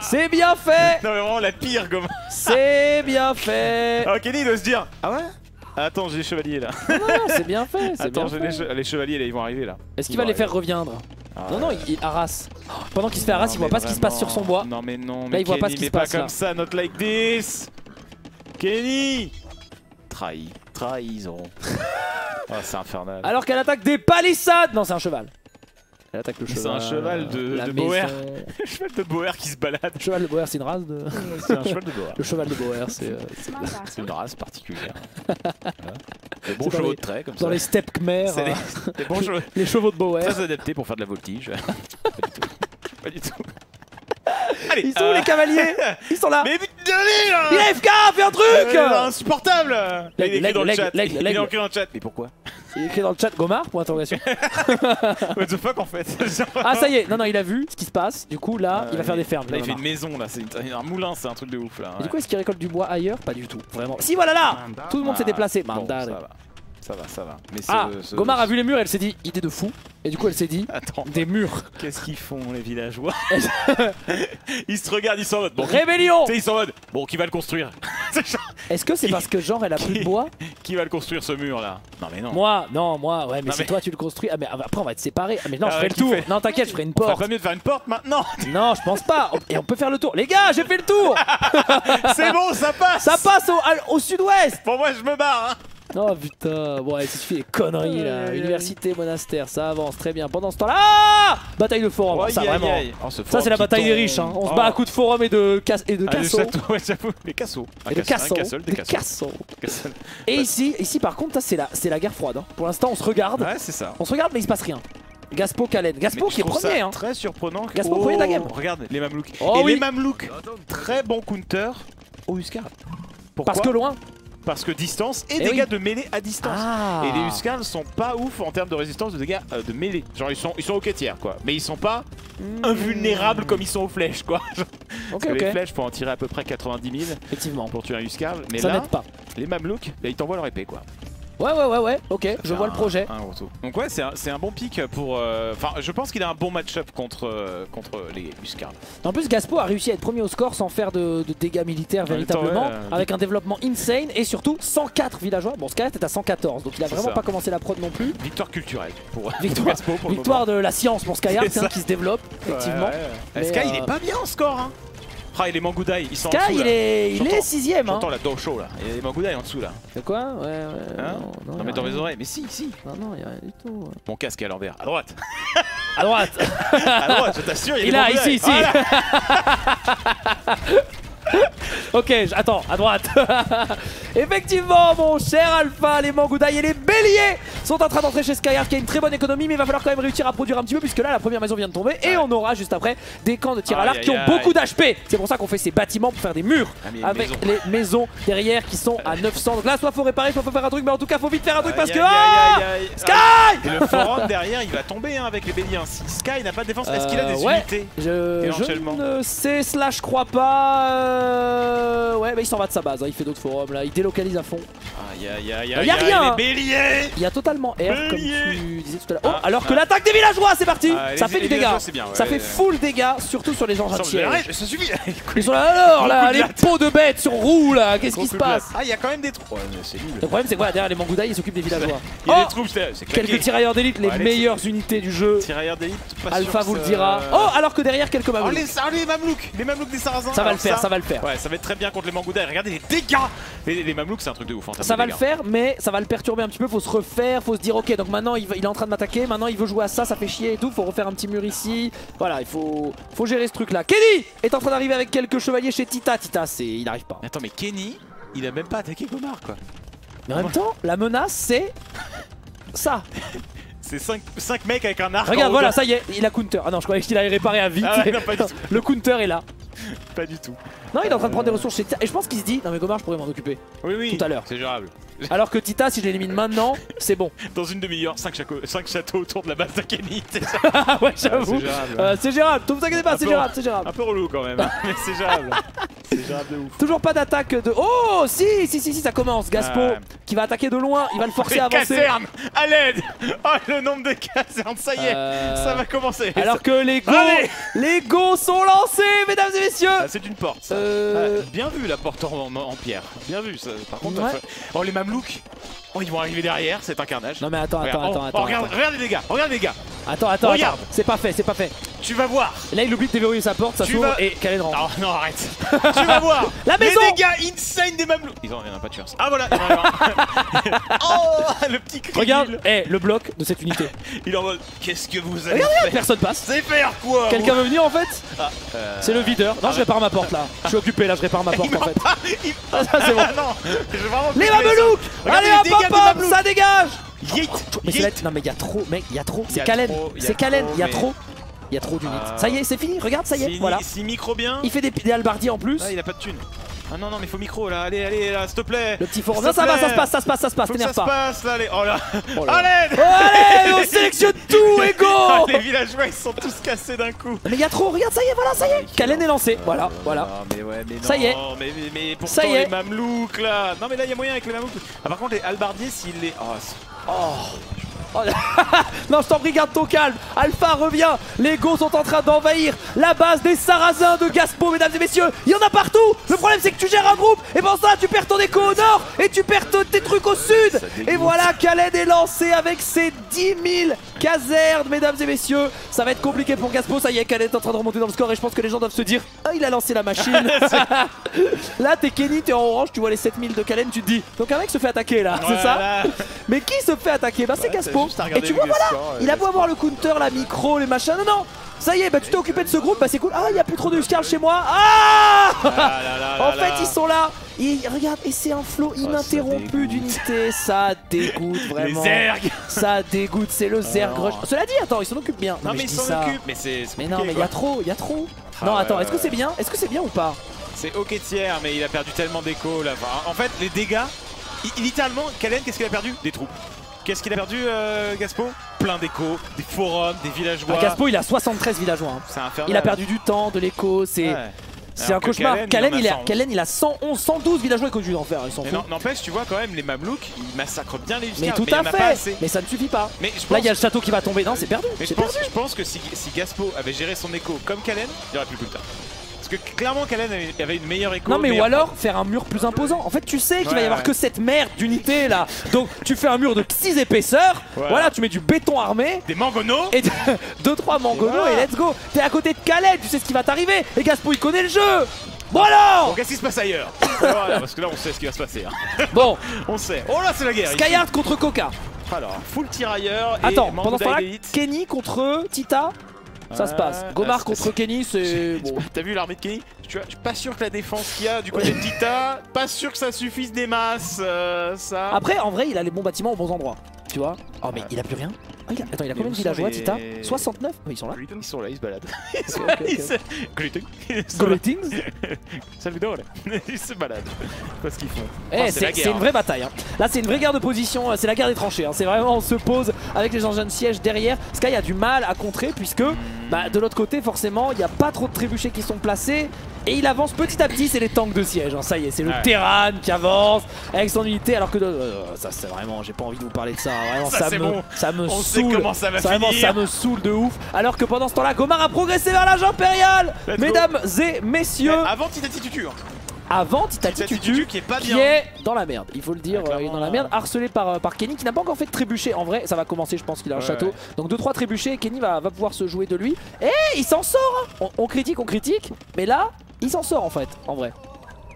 C'est bien fait Non mais vraiment la pire gomme. C'est bien fait Alors Kenny il doit se dire Ah ouais? Attends j'ai les chevaliers là. Non, non, c'est bien fait, Attends bien j'ai fait. les, che- les chevaliers là ils vont arriver là. Est-ce qu'il va les faire reviendre? Ah, Non, non, il, il harasse. Pendant qu'il se fait il Non, voit pas ce qui se passe sur son bois. Non mais non mais il voit pas ce qui se passe, pas là. comme ça not like this. Kenny Trahi. Trahison. oh c'est infernal. Alors qu'elle attaque des palissades Non, c'est un cheval. Elle attaque le C'est un cheval de- la de maison. Boer. Le cheval de Boer qui se balade. Le cheval de Boer, c'est une race de. C'est un cheval de Boer. Le cheval de Boer, c'est. euh, c'est une race particulière. Voilà. Des bons dans chevaux les- de trait comme dans ça. les steppes khmer. Euh, des, des bons chevaux. Les chevaux de Boer. Très adaptés pour faire de la voltige. pas du tout. Pas du tout. Allez, Ils sont où euh, les cavaliers Ils sont là Mais putain, là Il est FK, fais un truc Euh, Insupportable Là, Il est écrit dans le chat. Il est écrit dans le chat. Mais pourquoi Il est écrit dans le chat Gomard Point d'interrogation. What the fuck en fait Ah, ça y est, non, non, il a vu ce qui se passe. Du coup, là, il va faire des fermes. Là, il fait une maison là. C'est un moulin, c'est un truc de ouf là. Et Du coup, est-ce qu'il récolte du bois ailleurs? Pas du tout, vraiment. Si, voilà là Tout le monde s'est Ah, déplacé. bon. Ça va. Ça va. Mais Ah, ce- ce- Gomard a vu les murs, elle s'est dit idée de fou. Et du coup, elle s'est dit Attends, des murs. qu'est-ce qu'ils font les villageois Ils se regardent, ils sont en mode. Bon, Rébellion ils sont en mode. Bon, qui va le construire C'est Est-ce que c'est parce que genre elle a plus de bois Qui va le construire ce mur là Non mais non. Moi, non, moi, ouais, mais mais- toi tu le construis, ah mais après on va être séparés. Ah mais non, Ah je ouais, ferai le tour. fait Non, t'inquiète, je ferai une On ferait porte. pas mieux de faire une porte maintenant Non, je pense pas. Et on peut faire le tour. Les gars, j'ai fait le tour. C'est bon, ça passe Ça passe au sud-ouest. Bon, moi je me barre hein. Oh putain, bon, allez, tu fais les conneries là. Université, monastère, ça avance très bien. Pendant ce temps-là, ah Bataille de forum, ça vraiment. Oh, ce Ça, c'est la bataille des riches. Hein. On se Oh. bat à coups de forum et de, casse et de Ah, ouais. Un Et de des. Et ici, ici par contre, ça c'est la, c'est la guerre froide. hein. Pour l'instant, on se regarde. Ouais, c'est ça. On se regarde, mais il se passe rien. Gaspo Kalen. Gaspo Mais qui est premier. ça Hein. Très surprenant. que- Gaspo, premier de la game. Regarde les Mamelouks. Oh Et oui. les Mamelouks, très bon counter au Huskar. Pourquoi Parce que loin. Parce que distance et Eh dégâts oui. de mêlée à distance. Ah. Et les Huskars sont pas ouf en termes de résistance de dégâts euh, de mêlée. Genre ils sont ils sont au tiers quoi. Mais ils sont pas invulnérables comme ils sont aux flèches quoi. Genre, Parce que les flèches faut en tirer à peu près 90 000 Effectivement. pour tuer un Huskar. Mais Ça là, pas. les Mamelouks, là, ils t'envoient leur épée quoi. Ouais, ouais, ouais, ouais. Ok, je vois le projet. un. Donc ouais, c'est un, un bon pick pour... euh, Enfin, je pense qu'il a un bon match-up contre, euh, contre les Huskars. En plus, Gaspo a réussi à être premier au score sans faire de, de dégâts militaires temps, véritablement, ouais, euh, avec un développement insane et surtout 104 villageois. Bon, Skynet est à 114, donc il a vraiment ça. pas commencé la prod non plus. Victoire culturelle pour Victoire, Gaspo pour le victoire de la science pour C'est hein, qui se développe, effectivement. Ouais, ouais. Mais, Sky, il euh, est pas bien en score hein Ah, et les Mangudai, ils sont en Sky, dessous il là. est, il est J'entends. sixième. Hein. J'entends la Dosho là, et les Mangudai en dessous là. C'est quoi Ouais, ouais. Hein non, Non mais y a dans mes oreilles, mais si, si. Non, non, il y a rien du tout. Mon casque est à l'envers, à droite. À droite à droite, je t'assure, il y a Il a Mangudai. ici, ici. Ok, attends, à droite Effectivement, mon cher Alpha, les Mangudai et les Béliers sont en train d'entrer chez Skyheart qui a une très bonne économie, mais il va falloir quand même réussir à produire un petit peu puisque là la première maison vient de tomber et on aura juste après des camps de tir à l'arc qui ont beaucoup d'HP. C'est pour ça qu'on fait ces bâtiments pour faire des murs Ah, avec les maisons derrière qui sont à 900. Donc là, soit faut réparer, soit faut faire un truc, mais en tout cas, faut vite faire un truc parce que. aïe, Ah aïe, aïe, aïe. Sky Et le forum derrière, il va tomber hein, avec les béliers. hein. Si Sky n'a pas de défense, est-ce qu'il a des Euh, unités Je, Éventuellement. je ne sais, slash crois pas. euh, Ouais, mais il s'en va de sa base, hein, il fait d'autres forums là, il délocalise à fond. Aïe aïe aïe Y aïe rien, Il y a totalement R comme tu disais tout à l'heure. Oh, Ah, alors que ah. l'attaque des villageois, c'est parti Ah, Ça fait du dégât. bien, ouais. Ça fait full dégâts, surtout sur les gens arrête, ça suffit Ils sont là alors là, les pots de bêtes sur roue là, qu'est-ce qui se passe? Ah, il y a quand même des nul. Le problème c'est quoi derrière les Mangudai ils s'occupent des villageois. Il y a Oh des trous, c'est c'est. Quelques tirailleurs d'élite, les meilleures unités du jeu. Tirailleurs d'élite, Alpha vous le dira. Oh alors que derrière quelques Oh, mammouths. les, mamelouks Les mamelouks des sarrasins Ça va le faire, ça va le faire. Ouais, ça va être très bien contre les Mangoudas. Et regardez les dégâts les mamelouks, c'est un truc de ouf. en termes Ça va le faire, mais ça va le perturber un petit peu. Faut se refaire, faut se dire ok, donc maintenant il, est en train de m'attaquer. Maintenant il veut jouer à ça, ça fait chier et tout. Faut refaire un petit mur ici. Voilà, il faut, faut gérer ce truc là. Kenny est en train d'arriver avec quelques chevaliers chez Tita. Tita, c'est, il n'arrive pas. Attends, mais Kenny, il a même pas attaqué Gomar quoi. Mais en même temps, la menace c'est ça. C'est 5 mecs avec un arc. Regarde, en voilà, ça y est, il a counter. Ah non, je croyais qu'il avait réparé à vite. Ah ouais, non, pas du tout. Le counter est là. Pas du tout. Non, il est en train de prendre des ressources chez Tita. Et je pense qu'il se dit, non mais Gomar, je pourrais m'en occuper. Oui, oui. Tout à l'heure. C'est gérable. Alors que Tita, si je l'élimine maintenant, c'est bon. Dans une demi-heure, 5 châteaux autour de la base de Kenny. C'est ça. Ah ouais, j'avoue. c'est gérable. Euh, c'est gérable, ne vous inquiétez pas, c'est gérable, c'est gérable. Un peu relou quand même, mais c'est gérable. c'est gérable de ouf. Toujours pas d'attaque de. Oh, si, si, si, si, ça commence. Gaspo Ouais. Qui va attaquer de loin, il va le forcer Les à avancer. casernes À l'aide Oh, le nombre de casernes, ça y est Euh, Ça va commencer Alors que les go, Allez les go sont lancés, mesdames et messieurs. Ah, C'est une porte. ça. Euh, Ah, bien vu la porte en, en- en pierre. Bien vu ça. Par contre, Ouais. oh les mamelouks. Oh ils vont arriver derrière, c'est un carnage. Non mais attends, attends, Regarde, attends, oh, attends, oh, regarde, attends, regarde les dégâts, regarde les dégâts. attends, attends, Regarde. C'est pas fait, c'est pas fait. Tu vas voir. Là, il oublie de déverrouiller sa porte, ça s'ouvre vas- et Kalen rentre. Oh non arrête. tu vas voir. La maison Les dégâts insane des mamelouks. Ils ont rien pas tueur. Ah voilà. il en a un. oh le petit cri. Regarde, eh, le bloc de cette unité. Il est en mode. Qu'est-ce que vous allez faire personne passe. Allez faire quoi Quelqu'un veut venir en fait Ah, euh, C'est le videur. Non, ah je répare ma porte là. Je suis occupé là, je répare ma porte en fait. il- Ah, ça, c'est bon. Ah non, je vais vraiment Les ça. mamelouks Allez les hop hop ça dégage Yeet, Mais c'est Non mais il y a trop, mec, il y a trop. C'est Kalen, trop, il y a c'est Kalen, il y a trop. Il y a trop d'unités. Ah. Ça y est, c'est fini, regarde, ça y est, Si, voilà. si micro bien. Il fait des, des halbardiers en plus. Ah, il a pas de thune. Ah non, non, mais faut micro là. Allez, allez, là, s'il te plaît. Le petit. S'il Non, ça va, ça se passe, ça se passe, ça se passe, ça se pas. passe là, allez. Oh là. Oh là là. Allez Oh, allez, on sélectionne tout, et Ah, go Les villageois, ils sont tous cassés d'un coup. Mais il y a trop, regarde, ça y est, voilà, ça y est. Kalen est lancé, voilà, voilà. Ah, mais ouais, mais non. Ça y est. Mais, mais, mais pourtant, Ça y est. les mamelouks là. Non, mais là, il y a moyen avec les mamelouks. Ah, par contre, les halbardiers, s'il les. Oh, c'est- Oh. non, je t'en prie, garde ton calme. Alpha revient. Les Go sont en train d'envahir la base des Sarrasins de Gaspo, mesdames et messieurs. Il y en a partout. Le problème, c'est que tu gères un groupe. Et pour ça, tu perds ton écho au nord et tu perds tes trucs au sud. Et voilà, Khaled est lancé avec ses 10 000 casernes, mesdames et messieurs. Ça va être compliqué pour Gaspo. Ça y est, Khaled est en train de remonter dans le score. Et je pense que les gens doivent se dire Ah, il a lancé la machine. là, t'es Kenny, t'es en orange. Tu vois les 7000 de Kalen. Tu te dis Donc, un mec se fait attaquer là, c'est ça mais qui se fait attaquer? Bah c'est Gaspo. Et tu vois voilà, scores, il a beau avoir le counter, la micro, les machins. Non non, ça y est, bah tu t'es occupé de ce groupe, bah c'est cool. Ah, il y a plus trop de Scarl chez moi. Ah Ah là là là En fait, ils sont là. Ils regarde et c'est un flot ininterrompu dégoûte. d'unités. Ça dégoûte vraiment. Les ergs Ça dégoûte, c'est le zerg Oh. rush. Cela dit, attends, ils s'en occupent bien. Non, mais ils s'en occupent. Mais c'est. Mais non, mais il y a trop, il y a trop. Ah non, attends, est-ce que c'est bien Est-ce que c'est bien ou pas C'est ok tiers, mais il a perdu tellement d'écho là. Enfin, en fait, les dégâts, littéralement, Kalen, qu'est-ce qu'il a perdu? Des troupes. Qu'est-ce qu'il a perdu, euh, Gaspo? Plein d'échos, des forums, des villageois. Ah, Gaspo, il a 73 villageois. hein. c'est infernal. Il a perdu du temps, de l'écho, c'est. Ouais. C'est un cauchemar. Kalen, il il, a, 100. Kalen, il a 111, 112 villageois qui ont dû en faire. Ils s'en Mais foutent. n'empêche, tu vois quand même, les Mamelouks, ils massacrent bien les Mais Huskars, tout à fait. Mais ça ne suffit pas. Mais Là, il y a le château qui va tomber. Non, c'est perdu. mais je pense, perdu. je pense que si, si Gaspo avait géré son écho comme Kalen, il n'y aurait plus de Kulta. Parce que clairement, Kalen avait, une meilleure écho. Non mais ou alors faire un mur plus imposant. En fait tu sais qu'il va y avoir ouais. que cette merde d'unité là. Donc tu fais un mur de 6 épaisseurs. Voilà. Voilà, tu mets du béton armé. Des mangonos Et 2-3 mangonos Et voilà. et let's go T'es à côté de Khaled, tu sais ce qui va t'arriver Et Gaspo il connaît le jeu Bon alors Bon, qu'est-ce qui se passe ailleurs Voilà, Parce que là, on sait ce qui va se passer. hein. Bon, On sait. Oh là, c'est la guerre. ici. Skyheart contre Coca Alors, full tirailleur. et Attends, pendant ce temps-là. Kenny contre Tita Ça se passe. Ah, Gomar ah, contre Kenny, c'est. Bon. T'as vu l'armée de Kenny Je suis pas sûr que la défense qu'il y a du côté de Tita, pas sûr que ça suffise des masses, euh, ça. Après, en vrai, il a les bons bâtiments aux bons endroits. Tu vois Oh, mais il a plus rien Ah, il a- Attends, il a combien de sont villageois, Tita 69 Oui, ils sont là. Ils sont là, ils se baladent. Ils se- Greeting. Ils sont là. Greetings Salvador, là. Ils se baladent. Qu'ils font. Eh, c'est une hein. vraie bataille. hein. Là, c'est une vraie guerre de position. euh, C'est la guerre des tranchées. hein. C'est vraiment, on se pose avec les engins de siège derrière. Sky a du mal à contrer puisque, bah, de l'autre côté, forcément, il n'y a pas trop de trébuchets qui sont placés. Et il avance petit à petit. C'est les tanks de siège. hein. Ça y est, c'est le Ouais. Terran qui avance avec son unité. Alors que euh, ça, c'est vraiment, j'ai pas envie de vous parler de ça. Vraiment, Ça, me, bon. ça me On sait saoule. comment ça va vraiment, finir. ça me saoule de ouf. Alors que pendant ce temps-là, Gomar a progressé vers l'âge impérial. Go. Mesdames et messieurs, Avant Titati Tutu. Avant Titati Tutu qui est pas qui bien. est dans la merde, il faut le dire, Ah, euh, il est dans la merde, harcelé par, euh, par Kenny qui n'a pas encore fait de trébucher. En vrai, ça va commencer, je pense qu'il a un Ouais, château. ouais. Donc 2-3 trébuchés, Kenny va, va pouvoir se jouer de lui. Et il s'en sort hein. on, on critique, on critique, mais là, il s'en sort en fait, en vrai.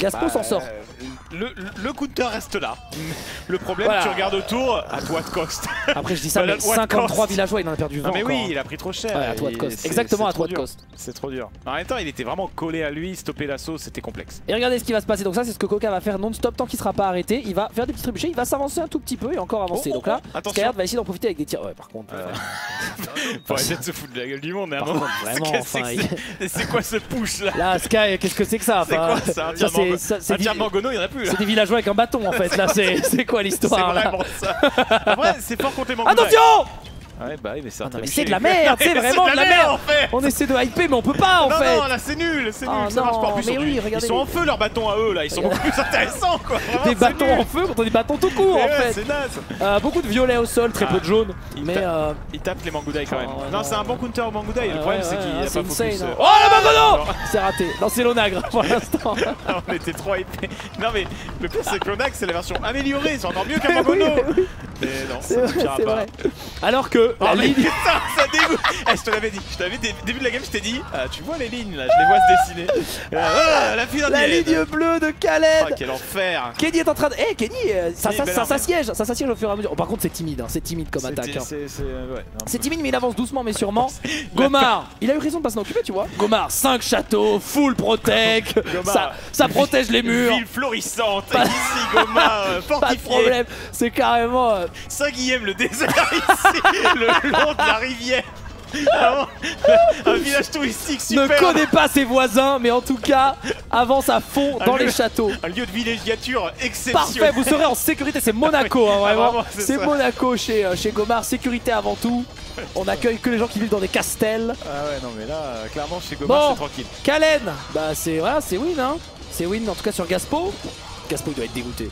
Gaspo Bah, s'en sort. euh, Le, le, counter reste là. Le problème, Voilà. tu regardes autour, à toi de cost. Après, je dis ça, mais what 53 cost villageois, il en a perdu 20 Non mais encore, oui, hein. il a pris trop cher. Ouais, à toi de cost. c'est- Exactement, c'est à toi de cost. C'est trop dur. En même temps, il était vraiment collé à lui, stopper l'assaut, c'était complexe. Et regardez ce qui va se passer. Donc ça, c'est ce que Coca va faire non-stop tant qu'il sera pas arrêté. Il va faire des petits trébuchés, il va s'avancer un tout petit peu et encore avancer. Oh, oh, Donc là. Skyard va essayer d'en profiter avec des tirs. Ouais, par contre. Euh, euh, Faut arrêter de se foutre de la gueule du monde, mais à un Par moment, contre, vraiment, qu'est-ce que enfin, c'est- c'est quoi ce push là Là, Sky, qu'est-ce que c'est que ça C'est quoi c'est- Un diamant gono, il n'y en a plus. C'est des villageois avec un bâton en fait, là c'est quoi l'histoire là c'est fort contre les. Attention Ouais, bah oui, mais c'est Ah c'est de la merde, c'est vraiment de la merde en fait On essaie de hyper mais on peut pas en non, fait non, là c'est nul, c'est nul, Ah ça marche pas. En non, plus, mais ils sont oui, du- regardez Ils sont les- en feu leurs bâtons à eux là, ils sont beaucoup plus intéressants quoi. Vraiment, Des bâtons nul. en feu contre des bâtons tout court Mais en ouais, fait C'est naze. Euh, Beaucoup de violets au sol, très Ah, peu de jaune il Mais tape. euh, Ils tapent les Mangudai quand même. Non, non. c'est un bon counter au Mangudai. Le problème, c'est qu'il a pas focus. hein. Oh la Magono non. C'est raté Non c'est l'onagre pour l'instant On était trop hypés. Non, mais le pire, c'est que l'Onax, c'est la version améliorée. C'est encore mieux qu'un Mangono. mais non, ça c'est pas. Alors que Oh, la mais ligne putain, ça dégoûte Eh, je te l'avais dit, je t'avais dit, début de la game, je t'ai dit, ah, tu vois les lignes là, je les vois se dessiner. Ah, la La ligne bleue de Oh, Khaled quel enfer Kenny est en train de... Eh Kenny, euh, ça, Kenny, ça, ça s'assiège, ça s'assiège au fur et à mesure. Oh, par contre c'est timide, hein, c'est timide comme attaque. hein. C'est euh, ouais. timide mais il avance doucement mais sûrement. Gomar, il a eu raison de pas s'en occuper tu vois. Gomar, 5 châteaux, full protect, ça, ça protège les murs. Ville florissante, Pas- ici, Goma, euh, Pas de problème, c'est carrément... Saint-Guillaume, le désert ici, le long de la rivière. Un village touristique ne super. connaît pas ses voisins mais en tout cas avance à fond dans lieu- les châteaux. Un lieu de villégiature Parfait, exceptionnel. vous serez en sécurité, c'est Monaco hein, Ah, vraiment. vraiment, c'est. Monaco chez, euh, chez Gomar, sécurité avant tout. On accueille que les gens qui vivent dans des castels. Ah ouais, non mais là, euh, clairement, chez Goma, Bon. c'est tranquille. Kalen, bah c'est voilà, c'est win hein. C'est win en tout cas sur Gaspo. Gaspo il doit être dégoûté.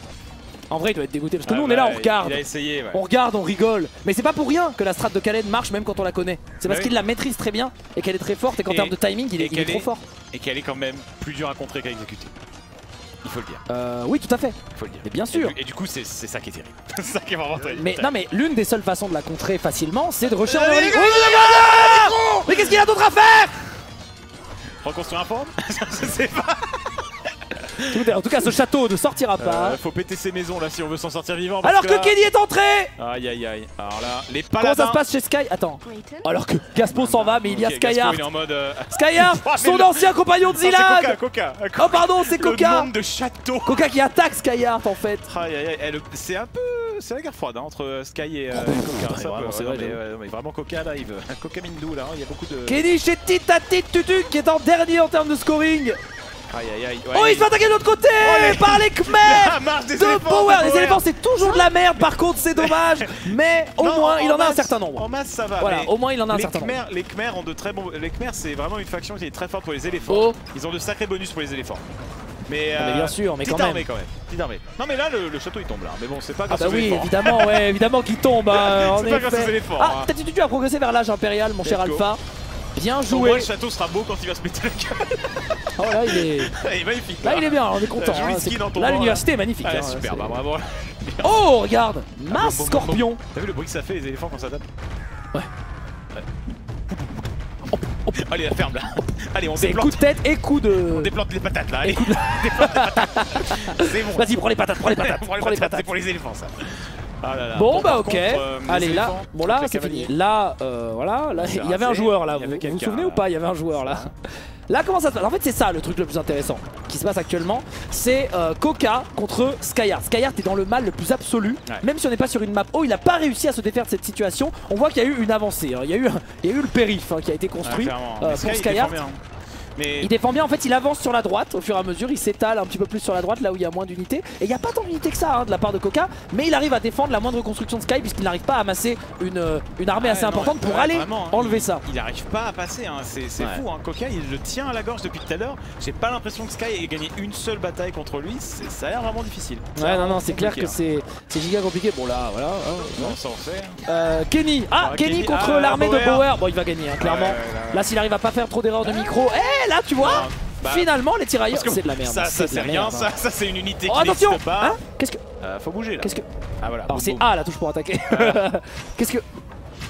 En vrai il doit être dégoûté parce que nous on est là, bah, on regarde. Il a essayé, ouais. On regarde, on rigole. Mais c'est pas pour rien que la strat de Kalen marche même quand on la connaît. C'est parce Ouais. qu'il la maîtrise très bien et qu'elle est très forte et qu'en Et- termes de timing il est, et il est qu'elle trop fort. Et qu'elle est quand même plus dure à contrer qu'à exécuter. Il faut le dire, Euh, oui tout à fait. il faut le dire. Mais bien Et sûr. du, et du coup, c'est ça qui est terrible. c'est ça qui est vraiment terrible. Mais non mais l'une des seules façons de la contrer facilement c'est de les les gars, Oh, Mais qu'est-ce qu'il a d'autre à faire? Reconstruire un forme Je sais pas. Tout est- En tout cas ce château ne sortira pas. Euh, faut péter ces maisons là si on veut s'en sortir vivant. Alors que là- Kenny est entré Aïe aïe aïe. Alors là, les Comment paladins. ça se passe chez Sky Attends. Alors que Gaspo s'en va mais il y a Ok, Gaspo, Skyheart. il est en mode. euh, Oh, mais son le- ancien compagnon de Zilad Coca, Coca. Oh pardon c'est Le Coca nombre de châteaux. Coca qui attaque Skyheart en fait Aïe aïe aïe. Le- C'est un peu. C'est la guerre froide hein, entre euh, Sky et, euh, et Coca. vraiment, c'est ouais, vrai, mais, vraiment Coca live. Coca Mindou là, hein, il y a beaucoup de. Kenny chez Titati Tutu qui est en dernier en termes de scoring Aïe aïe aïe. ouais, Oh il se fait attaquer de l'autre côté les- par les Khmer des de éléphants. Power Les éléphants c'est toujours de la merde par contre c'est dommage Mais au Non, moins il en a un certain nombre En masse, ça va. Voilà, au moins il en a un certain nombre les Khmer ont de très bons. Les Khmer, c'est vraiment une faction qui est très forte pour les éléphants. Oh. Ils ont de sacrés bonus pour les éléphants. Mais, Ah, mais euh, bien sûr, mais quand même. armée quand même. Petite armée. Non mais là le, le château il tombe là. Mais bon c'est pas Ah grâce bah aux oui éléphants. évidemment ouais évidemment qu'il tombe hein, en C'est pas grâce aux éléphants, Ah hein. Tati Tutu a progressé vers l'âge impérial mon cher go. Alpha Bien Au moins, joué le château sera beau quand il va se mettre la gueule. Oh là il est il est magnifique. Là il est bien on est content Joli hein, Là l'université est magnifique Ah, hein, super, bah bravo. Oh regarde Masse bon, bon, bon, Scorpion bon. T'as vu le bruit que ça fait les éléphants quand ça tape Ouais. Ouais. Allez, la ferme là. Allez, on déplante, coup de tête et coup de... on déplante les patates là. Allez, de- c'est bon. Vas-y prends les patates, prends les patates, Prends les patates, c'est patates pour les éléphants ça. Ah là là. Bon bah ok, contre, euh, allez là, bon là c'est fini. Là, euh, voilà, là il y avait un joueur là, vous vous, souvenez ou pas? Il y avait un joueur là. Là comment ça se passe? En fait c'est ça le truc le plus intéressant qui se passe actuellement, c'est euh, Coca contre Skyheart. Skyheart est dans le mal le plus absolu, Ouais. même si on n'est pas sur une map haut, il n'a pas réussi à se défaire de cette situation. On voit qu'il y a eu une avancée, hein. il, y a eu, il y a eu le périph' hein, qui a été construit. euh, pour Sky, bien. Mais Il défend bien, en fait il avance sur la droite au fur et à mesure, il s'étale un petit peu plus sur la droite là où il y a moins d'unités. Et il n'y a pas tant d'unités que ça hein, de la part de Coca, mais il arrive à défendre la moindre construction de Sky puisqu'il n'arrive pas à amasser une, euh, une armée Ah, assez non, importante pour ouais, aller vraiment, hein. enlever ça. il n'arrive pas à passer, hein. c'est Ouais. fou. Hein. Coca, il le tient à la gorge depuis tout à l'heure. J'ai pas l'impression que Sky ait gagné une seule bataille contre lui. Ça a l'air vraiment difficile. Ça Ouais, non, non, c'est clair que c'est giga compliqué. Bon, là, voilà. Non, ça on sait. Euh, Kenny, ah, Ah, Kenny, Kenny, contre ah, l'armée de Bauer. Bon, il va gagner, clairement. Là, s'il arrive à pas faire trop d'erreurs de micro, eh, là, tu vois, Ah, bah, finalement, les tirailleurs, c'est de la merde. Ça, ça c'est la rien. merde, Ça, hein. ça c'est une unité Oh, qui attention n'existe pas. Hein Qu'est-ce que. Euh, faut bouger là. Qu'est-ce que. Ah voilà. Alors, c'est. A la touche pour attaquer. Qu'est-ce que.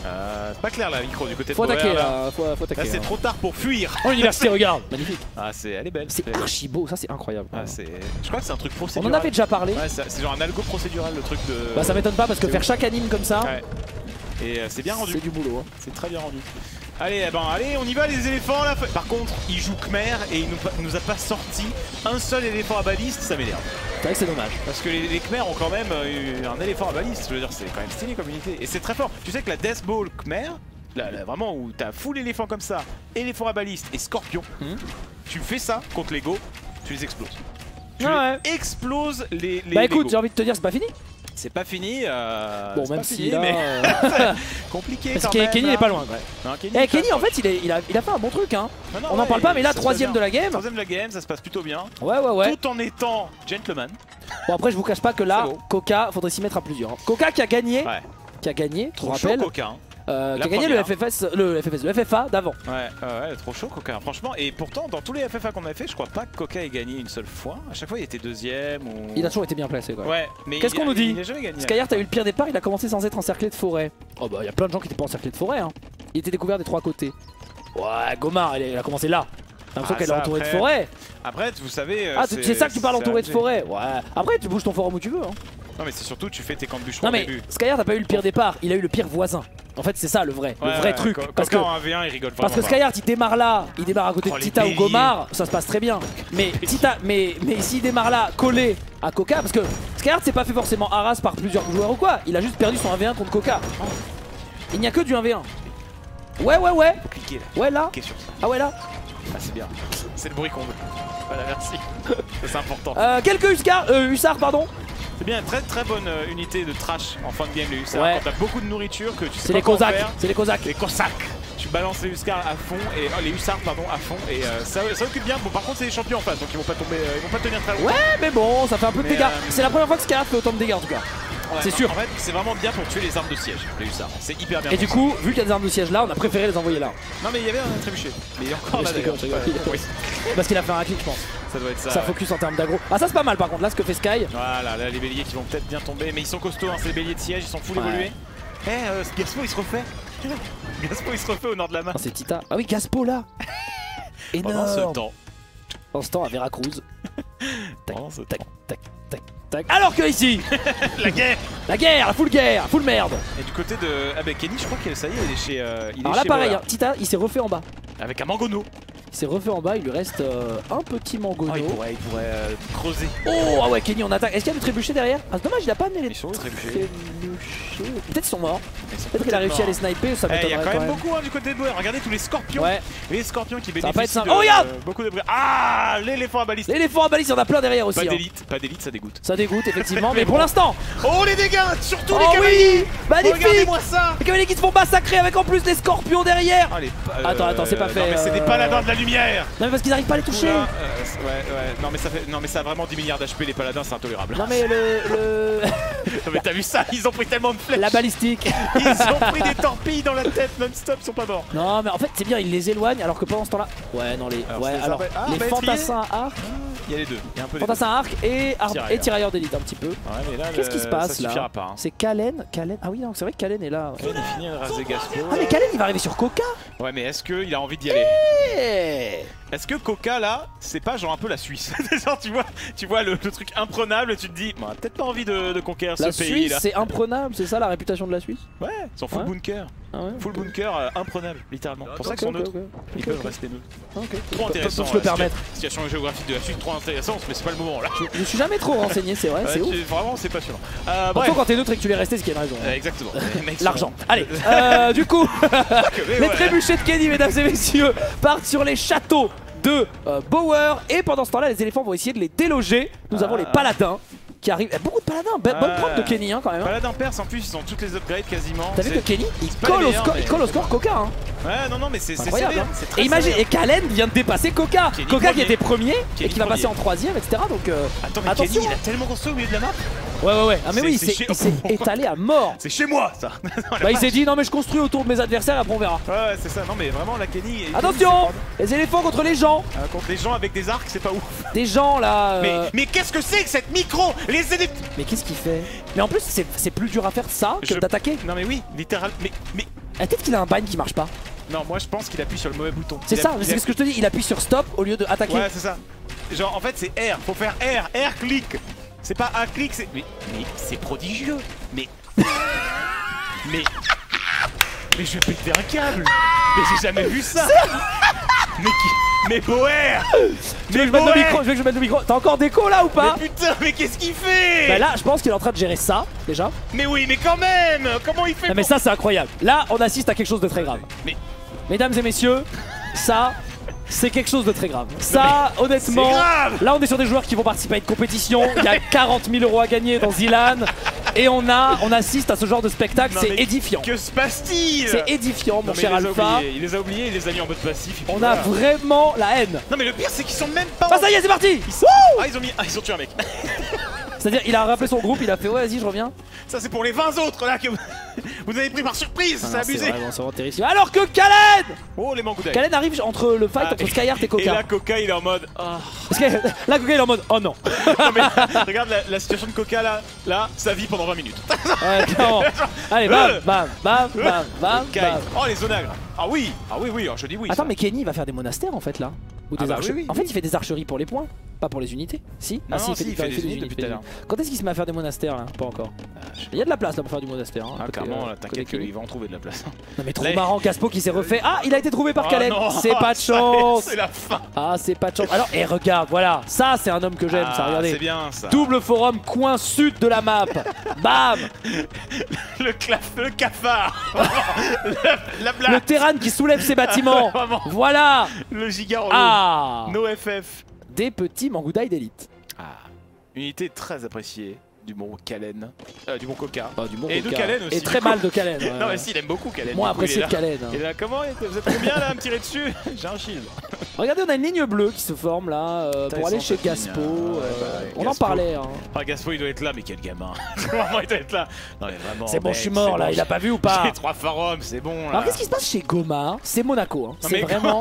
Euh, c'est pas clair là, micro du côté Faut de attaquer, là. là. Faut, faut attaquer. Là, c'est hein. trop tard pour fuir. Oh, l'université, regarde. Magnifique. Ah, c'est, elle est belle. C'est archi beau, ça, c'est incroyable. Ah, c'est... Je crois que c'est un truc On procédural. en avait déjà parlé. Ouais, c'est, genre un algo procédural le truc de. Bah, ça m'étonne pas parce que faire chaque anime comme ça, Ouais. Et euh, c'est bien rendu. c'est du boulot. hein. C'est très bien rendu. Allez, eh ben, allez, on y va les éléphants là. Par contre, il joue Khmer et il nous, nous a pas sorti un seul éléphant à baliste, ça m'énerve. C'est vrai que c'est dommage. Parce que les, les Khmer ont quand même euh, eu un éléphant à baliste, je veux dire, c'est quand même stylé comme unité. Et c'est très fort. Tu sais que la Death Ball Khmer, là, là, vraiment où t'as full éléphant comme ça, éléphant à baliste et scorpion, Mhm. tu fais ça contre les Go, tu les exploses. Tu Ouais. les exploses les, les Bah, écoute, j'ai envie de te dire, c'est pas fini. C'est pas fini. euh, Bon, même si là. mais euh, compliqué Parce que Kenny n'est pas loin. ouais. Non, Kenny, Eh Kenny en fait il, est, il, a, il a fait un bon truc hein Non, non, On n'en ouais, parle pas mais là troisième de la game Troisième de la game, ça se passe plutôt bien. Ouais ouais ouais Tout en étant gentleman. Bon après je vous cache pas que là. Coca faudrait s'y mettre à plusieurs hein. Coca qui a gagné Ouais. Qui a gagné je vous Trop chaud rappelle coquin. Euh, Qui a gagné le. FFS Le FFS Le FFA d'avant Ouais, ouais, ouais, trop chaud coquin. Franchement, et pourtant dans tous les FFA qu'on a fait, je crois pas que Coca ait gagné une seule fois. À chaque fois, il était deuxième ou. Il a toujours été bien placé quoi Ouais, mais Qu'est-ce qu'on nous dit. Skyheart a eu le pire départ il a commencé sans être encerclé de forêt Oh bah il y a plein de gens qui étaient pas encerclés de forêt hein Il était découvert des trois côtés Ouais Gomar il, a commencé là T'as l'impression Ah, qu'elle est entourée de forêt Après, vous savez. euh, Ah c'est ça que tu parles c'est entouré de forêt Ouais Après tu bouges ton forum où tu veux hein Non, mais c'est surtout tu fais tes camps de Non au mais début. Pas eu le pire départ il a eu le pire voisin En fait c'est ça le vrai Le vrai ouais, truc Parce que en 1v1, il rigole Parce que vraiment pas. Skyheart il démarre là, il démarre à côté Oh, de Tita ou. Gomar, ça se passe très bien. Mais Tita, mais, mais s'il démarre là, collé à Coca, parce que Skyheart s'est pas fait forcément harass par plusieurs joueurs ou quoi, il a juste perdu son 1v1 contre Coca. Il n'y a que du 1v1. Ouais ouais ouais, là. ouais là, Cliquez sur ça. ah ouais là. Ah, c'est bien. C'est le bruit qu'on veut. Voilà, merci. C'est important. Euh, quelques euh, Hussards pardon. C'est bien, très très bonne euh, unité de trash en fin de game, les hussards. Ouais. Quand t'as beaucoup de nourriture que tu sais C'est les faire. c'est les Cosaques. Les Cosaques Tu balances les hussards à fond et oh, les hussards pardon à fond et euh, ça, ça occupe bien. Bon par contre c'est les champions en face donc ils vont pas tomber, euh, ils vont pas tenir très longtemps. Ouais mais bon, ça fait un peu de dégâts. euh, C'est la première fois que Skyheart fait autant de dégâts en tout cas. Ouais, c'est sûr. En fait c'est vraiment bien pour tuer les armes de siège, les hussards. C'est hyper bien. Et du coup, vu qu'il y a des armes de siège là, on a préféré les envoyer là. Non mais il y avait un trébuchet. Mais il y a encore là. Oui, Parce qu'il a fait un clic je pense. ça doit être ça. Ça ouais. focus en termes d'aggro. Ah ça c'est pas mal par contre, là ce que fait Sky. Voilà, là les béliers qui vont peut-être bien tomber, mais ils sont costauds, hein, c'est les béliers de siège, ils sont full Ouais. évolués. Eh, euh, Gaspo il se refait. Gaspo il se refait au nord de la main. Ah, c'est Tita. Ah oui, Gaspo là Pendant ce Énorme temps. Pendant ce temps à Veracruz. Tac, tac, tac, tac, tac. Alors que ici, La guerre la guerre, la full guerre, full merde Et du côté de. Ah bah Kenny, je crois que ça y est, il est chez. euh, il est Alors là chez pareil, hein, Tita il s'est refait en bas. Avec un mangono. Il s'est refait en bas, il lui reste euh, un petit mangono. Oh, il pourrait, il pourrait euh, creuser. Oh ah ouais Kenny on attaque. Est-ce qu'il y a du trébuchet derrière? Ah c'est dommage il a pas amené les Ils sont où, les trébuchets Peut-être ils sont morts. Peut-être qu'il a réussi à les sniper, ça Eh, Il y a quand même beaucoup hein, du côté de Bauer. Regardez tous les scorpions. Ouais. Les scorpions qui va bénéficient pas être simple. de Oh, regarde euh, beaucoup de bruit. Ah L'éléphant à baliste. L'éléphant à balise, il y en a plein derrière aussi. Pas hein. d'élite, pas d'élite, ça dégoûte. Ça dégoûte effectivement, mais pour l'instant. Oh les dégâts Surtout Oh les cavaliers oui Magnifique Regardez-moi ça Les cavaliers qui se font massacrer avec en plus les scorpions derrière Ah, les pa- Attends, attends, c'est pas euh, fait, Non mais c'est des euh, paladins de la lumière Non mais parce qu'ils n'arrivent pas à les toucher euh, c'est- ouais, ouais. Non mais ça fait, non mais ça a vraiment 10 milliards d'HP les paladins, c'est intolérable. Non mais le, le- Non mais t'as vu ça Ils ont pris tellement de flèches. la balistique. Ils ont pris des torpilles dans la tête non-stop, ils sont pas morts. Non mais en fait c'est bien, ils les éloignent alors que pendant ce temps-là. Ouais non les, Alors, ouais les alors ah, les bah, fantassins à arc. Il y a les deux. Il y a un peu Fantassin Arc et, ar- Tirailleur. et Tirailleur d'élite un petit peu. Ouais, Qu'est-ce qui se passe là. Hein. C'est Kalen, Kalen. Ah oui, non, c'est vrai que Kalen est là. Kalen, il finit de raser. Ah mais Kalen il va arriver sur Coca Ouais, mais est-ce qu'il a envie d'y aller Eh Est-ce que Coca là, c'est pas genre un peu la Suisse Genre tu vois, tu vois le, le truc imprenable, tu te dis, bah, peut-être pas envie de, de conquérir La ce pays Suisse là. c'est imprenable, c'est ça la réputation de la Suisse Ouais, ils sont full Ouais. bunker, ah ouais, full bunker euh, imprenable, littéralement. C'est pour ça qu'ils sont neutres. Ils peuvent rester neutres. Trop intéressant. peuvent se le situa- permettre. Situation géographique de la Suisse, trop intéressante, mais c'est pas le moment là. Je suis jamais trop renseigné, c'est vrai, c'est Vraiment, c'est passionnant. Euh, Surtout quand t'es neutre et que tu l'es resté, ce qui est une raison. Euh, exactement. L'argent. Allez, euh, du coup, les trébuchets de Kenny, mesdames et messieurs, partent sur les châteaux de euh, Bower. Et pendant ce temps-là, les éléphants vont essayer de les déloger. Nous avons Ah. les paladins qui arrivent. Eh, beaucoup de paladins, bonne Ah. preuve de Kenny hein, quand même. hein. Paladin perse en plus, ils ont toutes les upgrades quasiment. T'as vu que Kenny, il colle, au meilleurs, score, mais- il colle au score Coca. Hein. Ouais, non, non, mais c'est Incroyable. sévère. hein. Et imagine, et Kalen vient de dépasser Coca. Kenny Coca qui était premier et qui va passer en troisième, etc. Donc, euh, Attends, mais attention. Kenny, il a tellement construit au milieu de la map. ouais, ouais, ouais. Ah, mais oui, il s'est étalé à mort. C'est chez moi ça. Bah, il s'est dit, non, mais je construis autour de mes adversaires, après on verra. Ouais, c'est ça. Non, mais vraiment, la Kenny. Attention Les éléphants contre les gens euh, contre les gens avec des arcs, c'est pas ouf. Des gens là. euh, mais qu'est-ce que c'est que cette micro? Les. Mais qu'est-ce qu'il fait? Mais en plus, c'est c'est plus dur à faire ça que Je- d'attaquer. Non, mais oui, littéral. Mais, mais. Ah, Peut-être qu'il a un bind qui marche pas. Non, moi je pense qu'il appuie sur le mauvais bouton. C'est ça, c'est ce que je te dis. Il appuie sur stop au lieu de attaquer. Ouais, c'est ça. Genre, en fait, c'est R. Faut faire R. R clic. C'est pas A clic, c'est. Mais, mais c'est prodigieux. Mais. mais. Mais je vais péter un câble. Mais j'ai jamais vu ça. mais qui. Mais Boer Tu veux que je mette le micro veux que je mette le micro. T'as encore d'écho là ou pas Mais putain, mais qu'est-ce qu'il fait Bah là, je pense qu'il est en train de gérer ça déjà. Mais oui, mais quand même Comment il fait Non mais ça c'est incroyable. Là, on assiste à quelque chose de très grave. Mais- Mesdames et messieurs, ça, c'est quelque chose de très grave. Ça, honnêtement, C'est grave là on est sur des joueurs qui vont participer à une compétition. Il y a 40 000 euros à gagner dans Zilan. Et on, a, on assiste à ce genre de spectacle, c'est édifiant. Que se passe-t-il C'est édifiant, mon cher Alpha. Il les a oubliés, il les a mis en mode passif. On a vraiment la haine. Non mais le pire c'est qu'ils sont même pas. Ah ça y est, c'est parti Ah ils ont mis. Ah ils ont tué un mec. C'est-à-dire, il a rappelé son groupe, il a fait ouais, vas-y, je reviens. Ça c'est pour les 20 autres là que vous, avez pris par surprise, c'est Ah, abusé. vraiment, c'est terrible. Alors que Kalen Oh les mangoudailles. Kalen arrive entre le fight Ah, entre Skyheart et Et Coca. là Coca il est en mode. Parce que là, Coca il est en mode oh non. Non mais regarde la, la situation de Coca là, là ça vit pendant 20 minutes. Ouais, clairement. Allez, bam, bam, bam, bam, bam, bam. Oh les zonagres. Ah oui, ah oui oui, je dis oui. Attends, ça. mais Kenny il va faire des monastères en fait là Ou Ah des bah archeries oui, oui, En fait, il fait des archeries pour les points, pas pour les unités. Si Non, non, si, il fait des unités depuis tout à des l'heure. Quand est-ce qu'il se met à faire des monastères là? Pas encore. Il y a de la place là pour faire du monastère. hein, Ah côté, clairement, euh, t'inquiète qu'il va en trouver de la place. Non mais trop marrant, Caspo qui s'est refait. Ah, il a été trouvé par Oh C'est pas de chance. C'est la fin. Ah, c'est pas de chance. Alors, et regarde, voilà, ça c'est un homme que j'aime, ça. Ah, Regardez. C'est bien ça. Double forum, coin sud de la map. Bam Le, claf, le cafard. la, la blague. Le terrain qui soulève ses bâtiments. Vraiment. Voilà Le giga relou. Ah No FF. Des petits mangoudailles d'élite. Ah. Unité très appréciée du bon Kalen. Euh, du bon Coca. du bon Et de. Kalen aussi, Et très mal de Kalen. ouais, Non mais si, il aime beaucoup Kalen. Il apprécié de. Kalen. hein. Et là, comment Vous êtes combien là à me tirer dessus J'ai un shield. Regardez, on a une ligne bleue qui se forme là euh, pour aller chez Gaspo. hein. Ouais, euh, bah on en parlait. hein. Ah, Gaspo, il doit être là, mais quel gamin. Vraiment, il doit être là. Non, mais vraiment. C'est bon, mec, je suis mort c'est là, bon, il a pas vu ou pas J'ai trois forums, c'est bon là. Alors qu'est-ce qui se passe chez Goma? C'est Monaco. hein. C'est vraiment.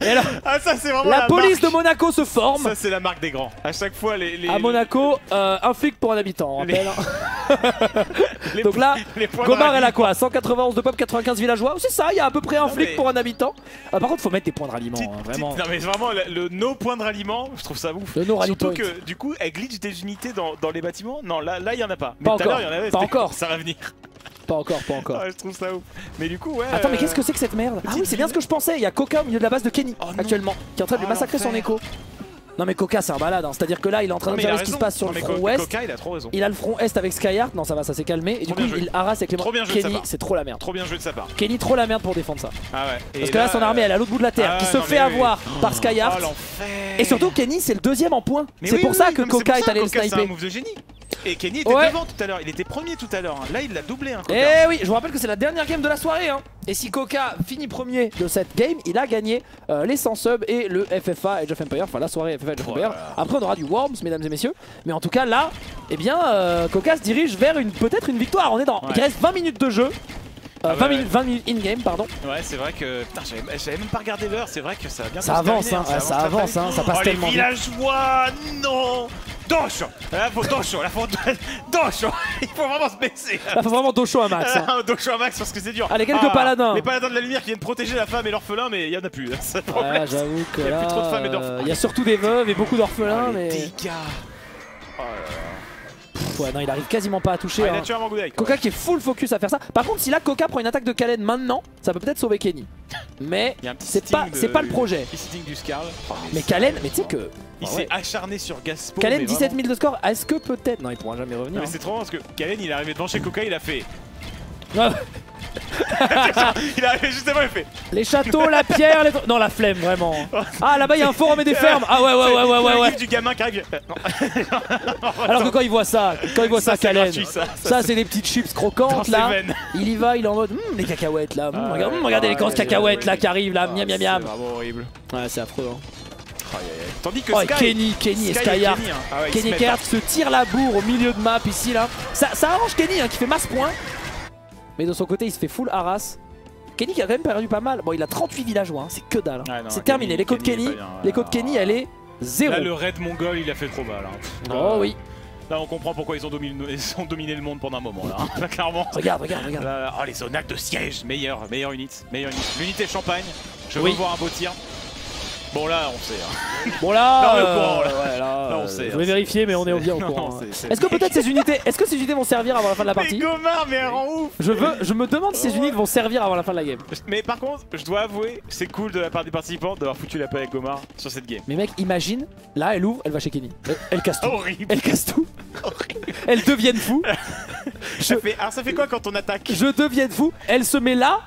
Et alors, Ah, ça, la la, police de. Monaco se forme. Ça, c'est la marque des grands. À chaque fois, les. les À Monaco, euh, un flic pour un habitant, on Les- rappelle. les- Donc là, Gomard, elle a quoi 191 de pop, 95 villageois C'est ça, il y a à peu près un Non, flic mais- pour un habitant. Ah, par contre, faut mettre des points de ralliement, Petite- hein, petite- vraiment. Non mais vraiment le, le no point de ralliement, je trouve ça ouf. Le no Surtout point. que du coup elle glitch des unités dans, dans les bâtiments. Non là là il y en a pas. Mais Pas encore, il y en avait. pas encore. Ça va venir. Pas encore, pas encore. Ah, je trouve ça ouf. Mais du coup ouais. Attends, mais euh, qu'est-ce que c'est que cette merde Ah oui, c'est bien ce que je pensais. Il y a Coca au milieu de la base de Kenny Oh actuellement, qui est en train de lui Oh, massacrer son écho. Non, mais Coca, c'est un balade. hein. C'est-à-dire que là, il est en train non, a d'observer ce qui se passe sur Non, le front ouest. Coca il a trop raison. Il a le front est avec Skyheart. Non, ça va, ça s'est calmé. Et du coup, joué. il harasse avec les Trop bien joué de sa Kenny, c'est trop la merde. Trop bien joué de sa part. Kenny, trop la merde pour défendre ça. Ah ouais. Et Parce que là, son armée, elle est à l'autre bout de la terre, Ah, qui se non, fait oui. avoir par Skyheart. Oh. Et surtout, Kenny, c'est le deuxième en points. Mais C'est oui, pour oui, ça que Coca est allé le Coca, C'est un sniper. move de génie. Et Kenny était Ouais. devant tout à l'heure. Il était premier tout à l'heure. hein. Là il l'a doublé un Coca. Eh oui, je vous rappelle que c'est la dernière game de la soirée. Hein. Et si Coca finit premier de cette game, il a gagné euh, les 100 subs et le FFA Age of Empire. Enfin, la soirée FFA Age of Voilà. Empire. Après, on aura du Worms, mesdames et messieurs. Mais en tout cas, là, eh bien, euh, Coca se dirige vers une peut-être une victoire. On est dans. Ouais. Il reste 20 minutes de jeu. Euh, Ah 20, ouais, minutes, 20 minutes in-game, pardon. Ouais, c'est vrai que. Putain, j'avais même pas regardé l'heure, c'est vrai que ça va bien Ça avance, hein, ouais, ça avance, hein, ça passe oh, tellement les villageois, non Docho Là, faut Docho, là, faut Docho Il faut vraiment se baisser Là, faut vraiment dos chaud à max. hein. Ah, Docho à max parce que c'est dur. Allez, quelques paladins. Les paladins de la lumière qui viennent protéger la femme et l'orphelin, mais il y en a plus. Ouais, j'avoue que Il y a là, plus trop de femmes et d'orphelins. euh, il y a surtout des veuves et beaucoup d'orphelins, Oh, mais dégâts Oh là là. Ouais, non, il arrive quasiment pas à toucher. Ah, hein. Coca qui est full focus à faire ça. Par contre, si là Coca prend une attaque de Kalen maintenant, ça peut peut-être sauver Kenny. Mais c'est pas, de- le projet. Scarl. Mais Kalen, mais tu sais que Il Ah s'est acharné sur Gaspo. Kalen mais 17 vraiment. 000 de score, est-ce que peut-être Non, il pourra jamais revenir. Non, mais c'est trop marrant parce que Kalen il est arrivé devant chez Coca, il a fait. il est arrivé justement, il fait. Les châteaux, la pierre, les... Non, la flemme, vraiment. Ah, là-bas, il y a un forum et des fermes. Ah ouais, ouais, ouais, ouais, ouais, C'est ouais. du gamin qui arrive. euh. Alors que quand il voit ça, quand il voit ça, Ça, c'est gratuit, ça. ça c'est des petites chips croquantes là. Il y va, il est en mode Hum, les cacahuètes là. Hum, Ah ouais. hum, regardez les Ah grosses ouais, cacahuètes là qui arrivent là. Ah, Miam miam c'est miam. vraiment horrible. Ouais, c'est affreux. hein. Aïe. Tandis que Oh, Sky. Kenny, Kenny et Sky. Kenny, hein. Ah ouais, Kenny se se tire la bourre au milieu de map ici là. Ça, ça arrange Kenny hein, qui fait masse points. Mais de son côté, il se fait full harass. Kenny qui a quand même perdu pas mal. Bon, il a 38 villageois, hein, c'est que dalle. hein. Ouais, non, c'est terminé. Les codes Kenny ouais. codes Kenny, elle est zéro. Là, le raid mongol, il a fait trop mal. hein. Oh Là, oui. Là, on comprend pourquoi ils ont dominé, ils ont dominé le monde pendant un moment. Là, hein. Là, clairement. Regarde, regarde, regarde. Là, là, oh, les zonacs de siège, meilleur, meilleur unit, meilleur unit. L'unité champagne, je veux Oui. voir un beau tir. Bon là, on sait. hein. Bon là, Là, on est au euh, courant, là. ouais, là, Là, on euh, sait, je hein, vais vérifier, mais on est c'est- bien au courant. hein. Est-ce que peut-être ces unités, est-ce que ces unités vont servir avant la fin de la Mais partie? Gomard, mais elle rend ouf Je veux, je me demande si ces unités vont servir avant la fin de la game. Mais par contre, je dois avouer, c'est cool de la part des participants d'avoir foutu la paix avec Gomard sur cette game. Mais mec, imagine, là, elle ouvre, elle va chez Kenny. Elle, elle casse tout. Horrible Elle casse tout. Elle devienne fou. Ça fait- Alors ça fait quoi quand on attaque? Je devienne fou. Elle se met là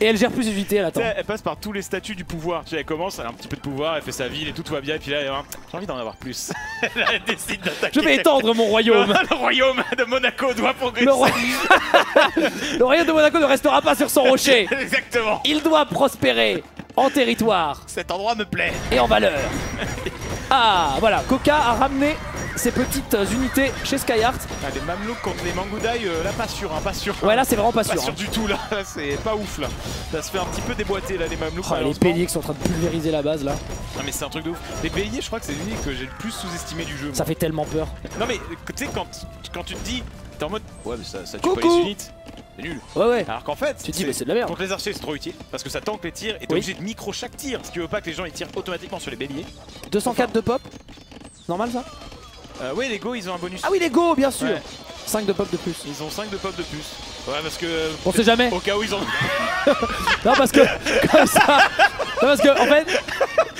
et elle gère plus ses unités. Elle attend. Elle passe par tous les statuts du pouvoir. Tu sais, elle commence, elle a un petit peu de pouvoir, elle fait sa ville et tout, tout va bien. Et puis là, elle a- j'ai envie d'en avoir plus. elle décide d'attaquer. Je vais étendre mon royaume. le royaume de Monaco doit progresser. Le, roi- Le royaume de Monaco ne restera pas sur son rocher. Exactement. Il doit prospérer en territoire Cet endroit me plaît. et en valeur. Ah, voilà. Coca a ramené ses petites unités chez Skyheart. Ah, les mamelouks contre les Mangoudai, euh, là pas sûr, hein, pas sûr. Ouais, là, c'est vraiment pas pas sûr. sûr hein. du tout là, Là, c'est pas ouf là. Ça se fait un petit peu déboîter là les mamelouks. Oh, les béliers qui sont en train de pulvériser la base là. Non mais c'est un truc de ouf. Les béliers, je crois que c'est l'unique que j'ai le plus sous-estimé du jeu. moi. Ça fait tellement peur. Non mais tu sais quand, quand tu te dis, t'es en mode ouais mais ça, ça tue pas Coucou les unités, c'est nul. Ouais, ouais. Alors qu'en fait, Tu dis, mais c'est de la merde. contre les archers c'est trop utile parce que ça tank les tirs et t'es Oui. obligé de micro chaque tir si tu veux pas que les gens ils tirent automatiquement sur les béliers. 204 de pop. Normal ça? Euh, ouais les go ils ont un bonus. Ah oui, les go, bien sûr. Ouais. 5 de pop de plus. Ils ont 5 de pop de plus. Ouais parce que On sait jamais. au cas où ils ont. Non, parce que comme ça. Non, parce que en fait,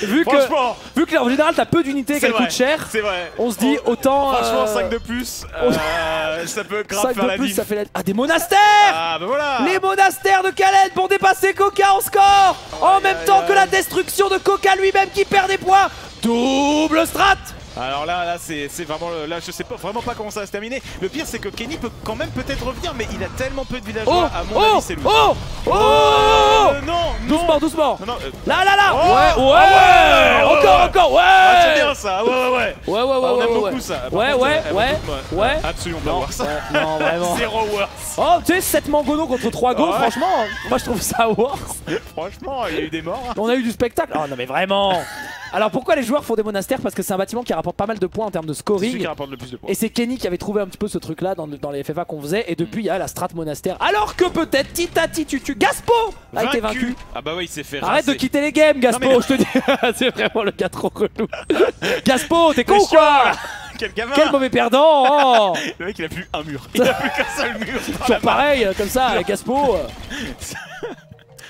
vu que Franchement, vu que en général t'as peu d'unités qu'elles coûtent cher, c'est vrai. on se dit autant. Franchement, euh, 5 de plus, euh, ça peut grave 5 faire de la plus, diff. ça fait la. Ah, des monastères Ah bah voilà Les monastères de Khaled pour dépasser Coca en score En même temps que la destruction de Coca lui-même qui perd des points Double strat Alors là, là c'est vraiment. Là, je sais pas, vraiment pas comment ça va se terminer. Le pire, c'est que Kenny peut quand même peut-être revenir, mais il a tellement peu de Oh villageois. à mon Oh avis, c'est lui. Oh Oh Euh, non, non Doucement, doucement Non, non, euh, Là, là, là Oh Ouais, ouais, Ah ouais, ouais, Encore, encore, ouais ah, c'est bien ça, ouais, ouais, ouais. Ouais, ouais, ouais, Ah, on ouais, aime ouais, beaucoup ça. Par Ouais, contre, ouais, euh, ouais, de- ouais. Absolument pas Non, voir ça. non, vraiment. Zéro worse. Oh, tu sais, 7 mangonos contre 3 go, franchement, moi je trouve ça worse. Franchement, il y a eu des morts. hein. On a eu du spectacle. Oh non, mais vraiment Alors pourquoi les joueurs font des monastères Parce que c'est un bâtiment qui rapporte pas mal de points en termes de celui scoring. qui rapporte le plus de points. Et c'est Kenny qui avait trouvé un petit peu ce truc là dans, dans les FFA qu'on faisait. Et depuis il y a la strat monastère. Alors que peut-être Tita Titutu Gaspo a été vaincu. Ah bah ouais, il s'est fait Arrête de quitter les games Gaspo mais- je te dis. C'est vraiment le gars trop relou. Gaspo t'es con ou quoi. Quel gamin. Quel mauvais perdant oh. Le mec, il a plus un mur. Il a plus qu'un seul mur. Toujours pareil comme ça avec Gaspo.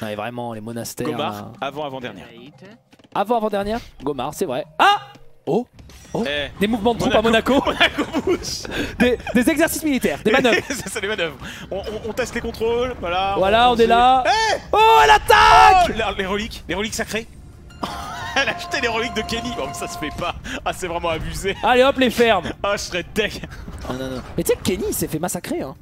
Non mais vraiment les monastères Gomard, avant, avant dernière. Avant avant dernière Gomard c'est vrai Ah Oh Eh, Des mouvements de troupes à Monaco Monaco bouge. des, des exercices militaires Des manœuvres c'est ça, les manœuvres. On, on- on teste les contrôles, voilà. Voilà on est là Eh Oh l'attaque Oh, les, reliques, les reliques sacrées. Elle a acheté les reliques de Kenny. Bon, mais ça se fait pas. Ah, c'est vraiment abusé. Allez hop les fermes Ah, je serais deg. Ah, non, non. Mais tu sais que Kenny il s'est fait massacrer hein.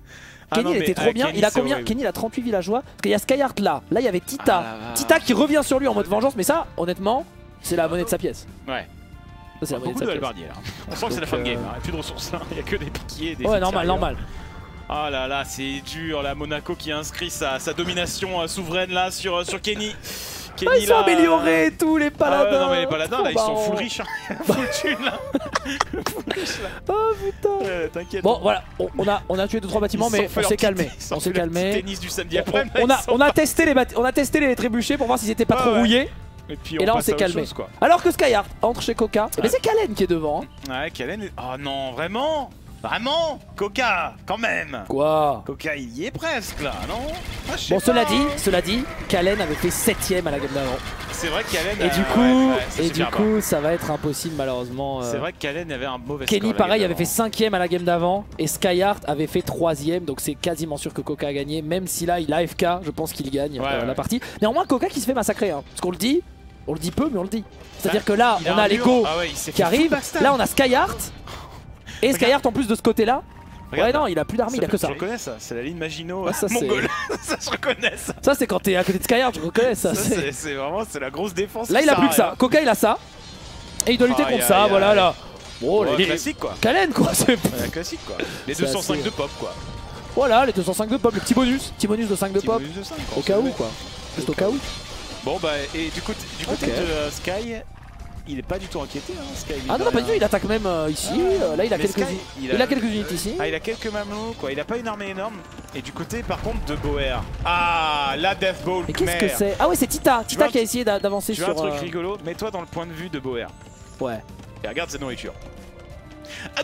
Ah Kenny il était trop euh, bien, il a combien. Kenny il a 38 villageois Parce qu'il y a Skyheart là, là il y avait Tita Ah. Tita qui revient sur lui en mode vengeance mais ça honnêtement c'est la monnaie de sa pièce Ouais. Ça c'est la monnaie de sa pièce. On sent que c'est la fin de game. euh, hein. Il n'y a plus de ressources là. Il n'y a que des piquiers. Des Ouais normal normal Oh là là, c'est dur là, Monaco qui a inscrit sa, sa domination euh, souveraine là sur, euh, sur Kenny. Kenny Ah, ils sont là, améliorés tous les Ah paladins. non mais les paladins là ils sont full riches, hein. full thune là. full là. Oh putain. T'inquiète. Bon voilà, on, on a, on a tué 2-3 bâtiments Ils mais on s'est calmé. On s'est calmé. tennis du samedi On, après. on a, on, a testé les on a testé les trébuchés pour voir s'ils étaient pas trop ouais. rouillés. Et, puis Et là on s'est calmé. chose, quoi. Alors que Skyheart entre chez Coca, Ouais. c'est Kalen qui est devant. hein. Ouais, Kalen. est- Oh non, vraiment? Vraiment Coca, quand même Quoi Coca, il y est presque là, non Ah, Bon cela dit, cela dit, Kalen avait fait 7ème à la game d'avant. c'est vrai que Kalen. Et euh, du ouais, coup, ouais, et du pas. coup, ça va être impossible malheureusement. euh. C'est vrai que Kalen avait un mauvais Kenny pareil avait fait d'avant. 5ème à la game d'avant et Skyheart avait fait 3ème donc c'est quasiment sûr que Coca a gagné même si là il a AFK je pense qu'il gagne Ouais, euh, la partie. Néanmoins Coca qui se fait massacrer hein, parce qu'on le dit, on le dit peu mais on le dit. C'est-à-dire que là Il on a les mur. go Ah ouais, qui backstab. là on a Skyheart et Skyheart en plus de ce côté là. Regarde, ouais non il a plus d'armes il a que ça. Je reconnais ça, c'est la ligne Maginot Ouais, ça, c'est- mongole. ça je reconnais ça. Ça c'est quand t'es à côté de Skyheart je reconnais ça. Ça, c'est- vraiment c'est la grosse défense. Là il a plus que ça, rien. Coca il a ça et il doit lutter contre ça voilà là. Bon Ouais, les, classique quoi. Kalen quoi c'est... Ouais, classique quoi. Les C'est 205 assez- de pop quoi. Voilà les 205 de pop, le petit bonus, petit bonus de 5 de pop. bonus de 5, Au cas où quoi. Juste au cas où. Bon bah et du côté du côté de euh, Sky, il est pas du tout inquiété hein, Sky. Ah non, non, pas du tout, il attaque même euh, ici. Ah, euh, là, il a quelques, Sky, il a... quelques unités ici. Ah, il a quelques mamelons quoi. Il a pas une armée énorme. Et du côté par contre de Boer. Ah la Death Ball. Mais qu'est-ce que c'est? Ah ouais, c'est Tita. Tu Tita vois, qui a essayé d'a- d'avancer Tu vois un sur. truc euh, rigolo? Mets-toi dans le point de vue de Boer. Ouais. Et regarde sa nourriture. Ah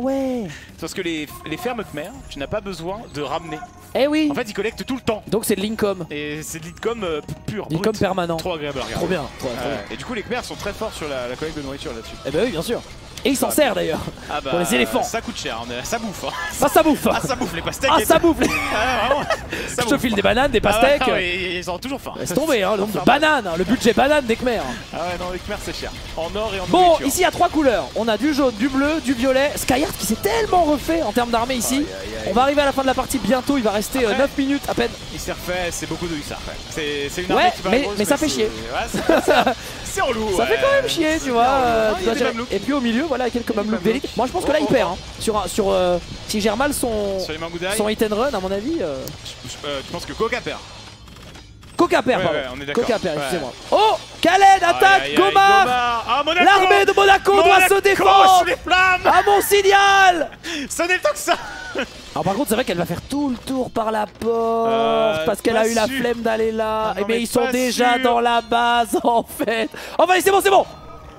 ouais. Parce que les, les fermes Khmer, tu n'as pas besoin de ramener. Eh oui. En fait, ils collectent tout le temps. Donc c'est de l'Incom. Et c'est de l'itcom euh, pur. L'Incom permanent. Trop agréable à regarder. Trop bien. Trop. Et du coup, les Khmer sont très forts sur la, la collecte de nourriture là-dessus. Eh ben oui, bien sûr. Et il s'en Ouais. sert d'ailleurs. Ah bah, Pour les éléphants. Ça coûte cher, ça bouffe. hein. Ah, ça bouffe. Ah, ça bouffe les pastèques. Ah, ça bouffe. Ah, vraiment, Je te file des bananes, des Ah pastèques. ah ouais, ils ont toujours faim. Laisse tomber, hein, le nombre de Enfin, bananes, hein, le budget banane des Khmer. Ah ouais, non, les Khmer c'est cher. En or et en Bon, nourriture. ici il y a trois couleurs. On a du jaune, du bleu, du violet. Skyheart qui s'est tellement refait en termes d'armée ici. Aïe, aïe, aïe. On va arriver à la fin de la partie bientôt. Il va rester euh, Après- 9 minutes à peine. Il s'est refait, c'est beaucoup de hussards. C'est une Ouais, armée qui mais- grosse, mais ça fait chier. Ouais, c'est- relou. Ça fait quand même chier, tu vois. euh. Et puis au milieu, voilà, quelques mamelouks mamelouks. d'élite. Moi, je pense que là, Oh, il oh, perd. oh. hein. Sur, un- sur, euh, S'il gère mal son, Sur son hit and run, à mon avis. euh, je, je- euh, je pense que Coca perd. Coca perd, Ouais, pardon. ouais. Coca perd, Ouais. excusez-moi. Oh Khaled attaque aïe, aïe, Gomar Ah, L'armée de Monaco doit se défendre les flammes À mon signal Sonnez le temps que ça Alors par contre c'est vrai qu'elle va faire tout le tour par la porte Euh, parce qu'elle a eu la flemme d'aller là. Ah non, Eh mais mais ils sont déjà sûr. dans la base en fait. Enfin allez c'est bon c'est bon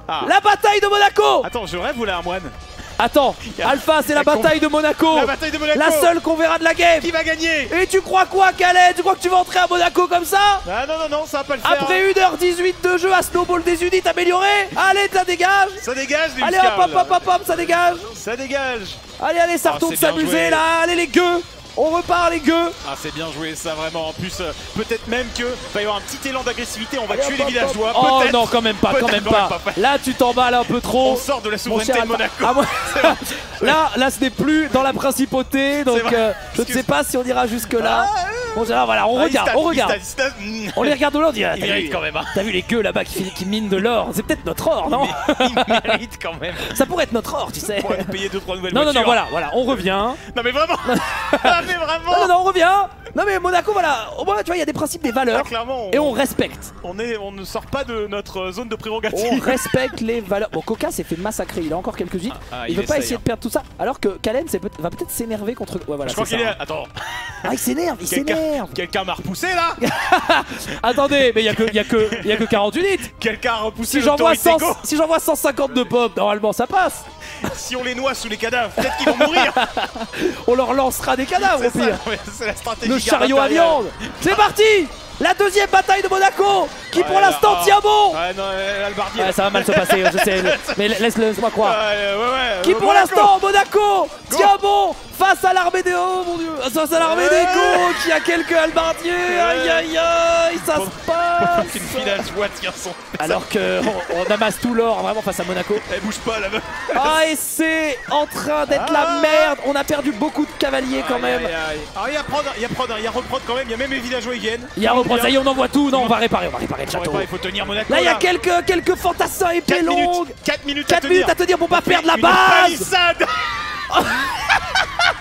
Ah. La bataille de Monaco. Attends, je rêve ou là un moine Attends Alpha c'est la la bataille de Monaco. La bataille de Monaco. La seule qu'on verra de la game. Qui va gagner? Et tu crois quoi Khaled Tu crois que tu vas entrer à Monaco comme ça? Ah non, non, non, ça va pas le faire. Après 1h18 de jeu à Snowball des unités améliorées Allez ça dégage. Ça dégage, les Allez hop hop hop hop ça dégage. Ça dégage. Allez allez ça Ah, retourne s'amuser là. Allez les gueux On repart les gueux Ah c'est bien joué ça vraiment en plus euh, peut-être même que va y avoir un petit élan d'agressivité on va Allez, tuer hop, les hop, villageois hop. Oh non, quand même pas, quand même pas. Là, tu t'emballes un peu trop. on sort de la souveraineté de Monaco. Ah, moi- là, là, ce n'est plus dans la principauté, donc euh, je ne sais pas si on ira jusque là. Ah, Bon, voilà, on ah, regarde, tape, on il regarde. tape, il se tape. On les regarde de dit ah, t'as vu, quand même hein. t'as vu les gueux là-bas qui, qui minent de l'or C'est peut-être notre or, non il mérite quand même Ça pourrait être notre or, tu sais. pour payer 2-3 nouvelles Non, non, voitures non, voilà, voilà, on revient. non mais vraiment ah mais vraiment Non, non, non, on revient. Non, mais Monaco, voilà, au moins, tu vois, il y a des principes, des Ah, valeurs, clairement et on respecte. on, est, on ne sort pas de notre zone de On prérogative respecte les valeurs. Bon, Coca s'est fait massacrer, il a encore quelques vies. Ah, il, il veut pas essaye, essayer hein. de perdre tout ça. Alors que Kalen peut- va peut-être s'énerver contre. Ouais, voilà, je crois qu'il ça, est hein. attends Ah, il s'énerve, il s'énerve. quelqu'un m'a repoussé là Attendez, mais il y a que, il y a que, il y a que 40 unités. quelqu'un a repoussé Si j'envoie l'autorité 100 go. si j'envoie 150 de pop, normalement ça passe. si on les noie sous les cadavres peut-être qu'ils vont mourir On leur lancera des cadavres au pire. ouais, c'est la stratégie Le garde chariot à viande. C'est parti. La deuxième bataille de Monaco, qui Ouais, pour l'instant ah. tient bon. Ouais, non, euh. Ouais, ça va mal se passer, je sais. Mais laisse-le, laisse-moi Ouais, croire. Qui pour l'instant, Monaco, tient bon face à l'armée des oh mon dieu, face à l'armée des go qui a quelques halbardiers. Aïe aïe aïe, ça Bon. se passe. Une villageoise, garçon. Alors que on, on amasse tout l'or vraiment face à Monaco. Elle bouge pas, la meuf. Ah et c'est en train d'être la Ah. merde. On a perdu beaucoup de cavaliers quand Aïe, même. aïe, aïe. Alors, il y a prod, il y a prod, hein, il y a reprod quand même, il y a même les villageois qui viennent. Il y a reprend, ça y est, on envoie tout. Non, on va réparer, on va réparer le château. Il faut tenir Monaco. Là, il y a quelques, quelques fantassins épées 4 longues. minutes. 4 minutes à 4 tenir. minutes à tenir pour pas perdre la base.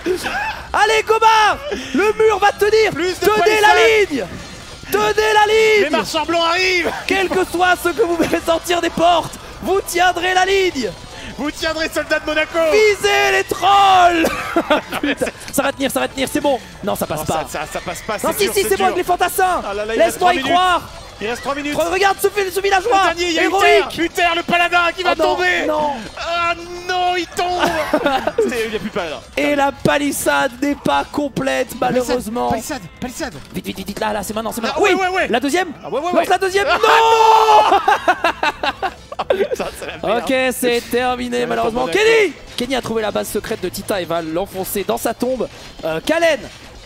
Allez, Gomard Le mur va tenir. Plus Tenez la ligne. Tenez la Les ligne marchands blancs arrivent. Quel que soit ce que vous faites sortir des portes, vous tiendrez la ligne. Vous tiendrez, soldats de Monaco. Visez les trolls. Ça va tenir, ça va tenir, c'est bon. Non, ça passe pas. ça, ça, ça passe pas, non, si, si, c'est bon avec les fantassins. Ah Laisse-moi y minutes. croire Il reste 3 minutes Re- Regarde ce, ce Le villageois dernier, il y a Héroïque Uther, le paladin qui va Oh non, tomber Non Ah non, il tombe Il n'y a plus de paladin. Et la palissade n'est pas complète, malheureusement. Palissade, palissade Vite, vite, vite, vite, là, là, c'est maintenant, c'est maintenant. Ah, oui, ouais. La deuxième Ah ouais, ouais, Lance la deuxième Ah, Non la merde. Ok, c'est terminé, malheureusement. Kenny Kenny a trouvé la base secrète de Tita et va l'enfoncer dans sa tombe. Euh, Kalen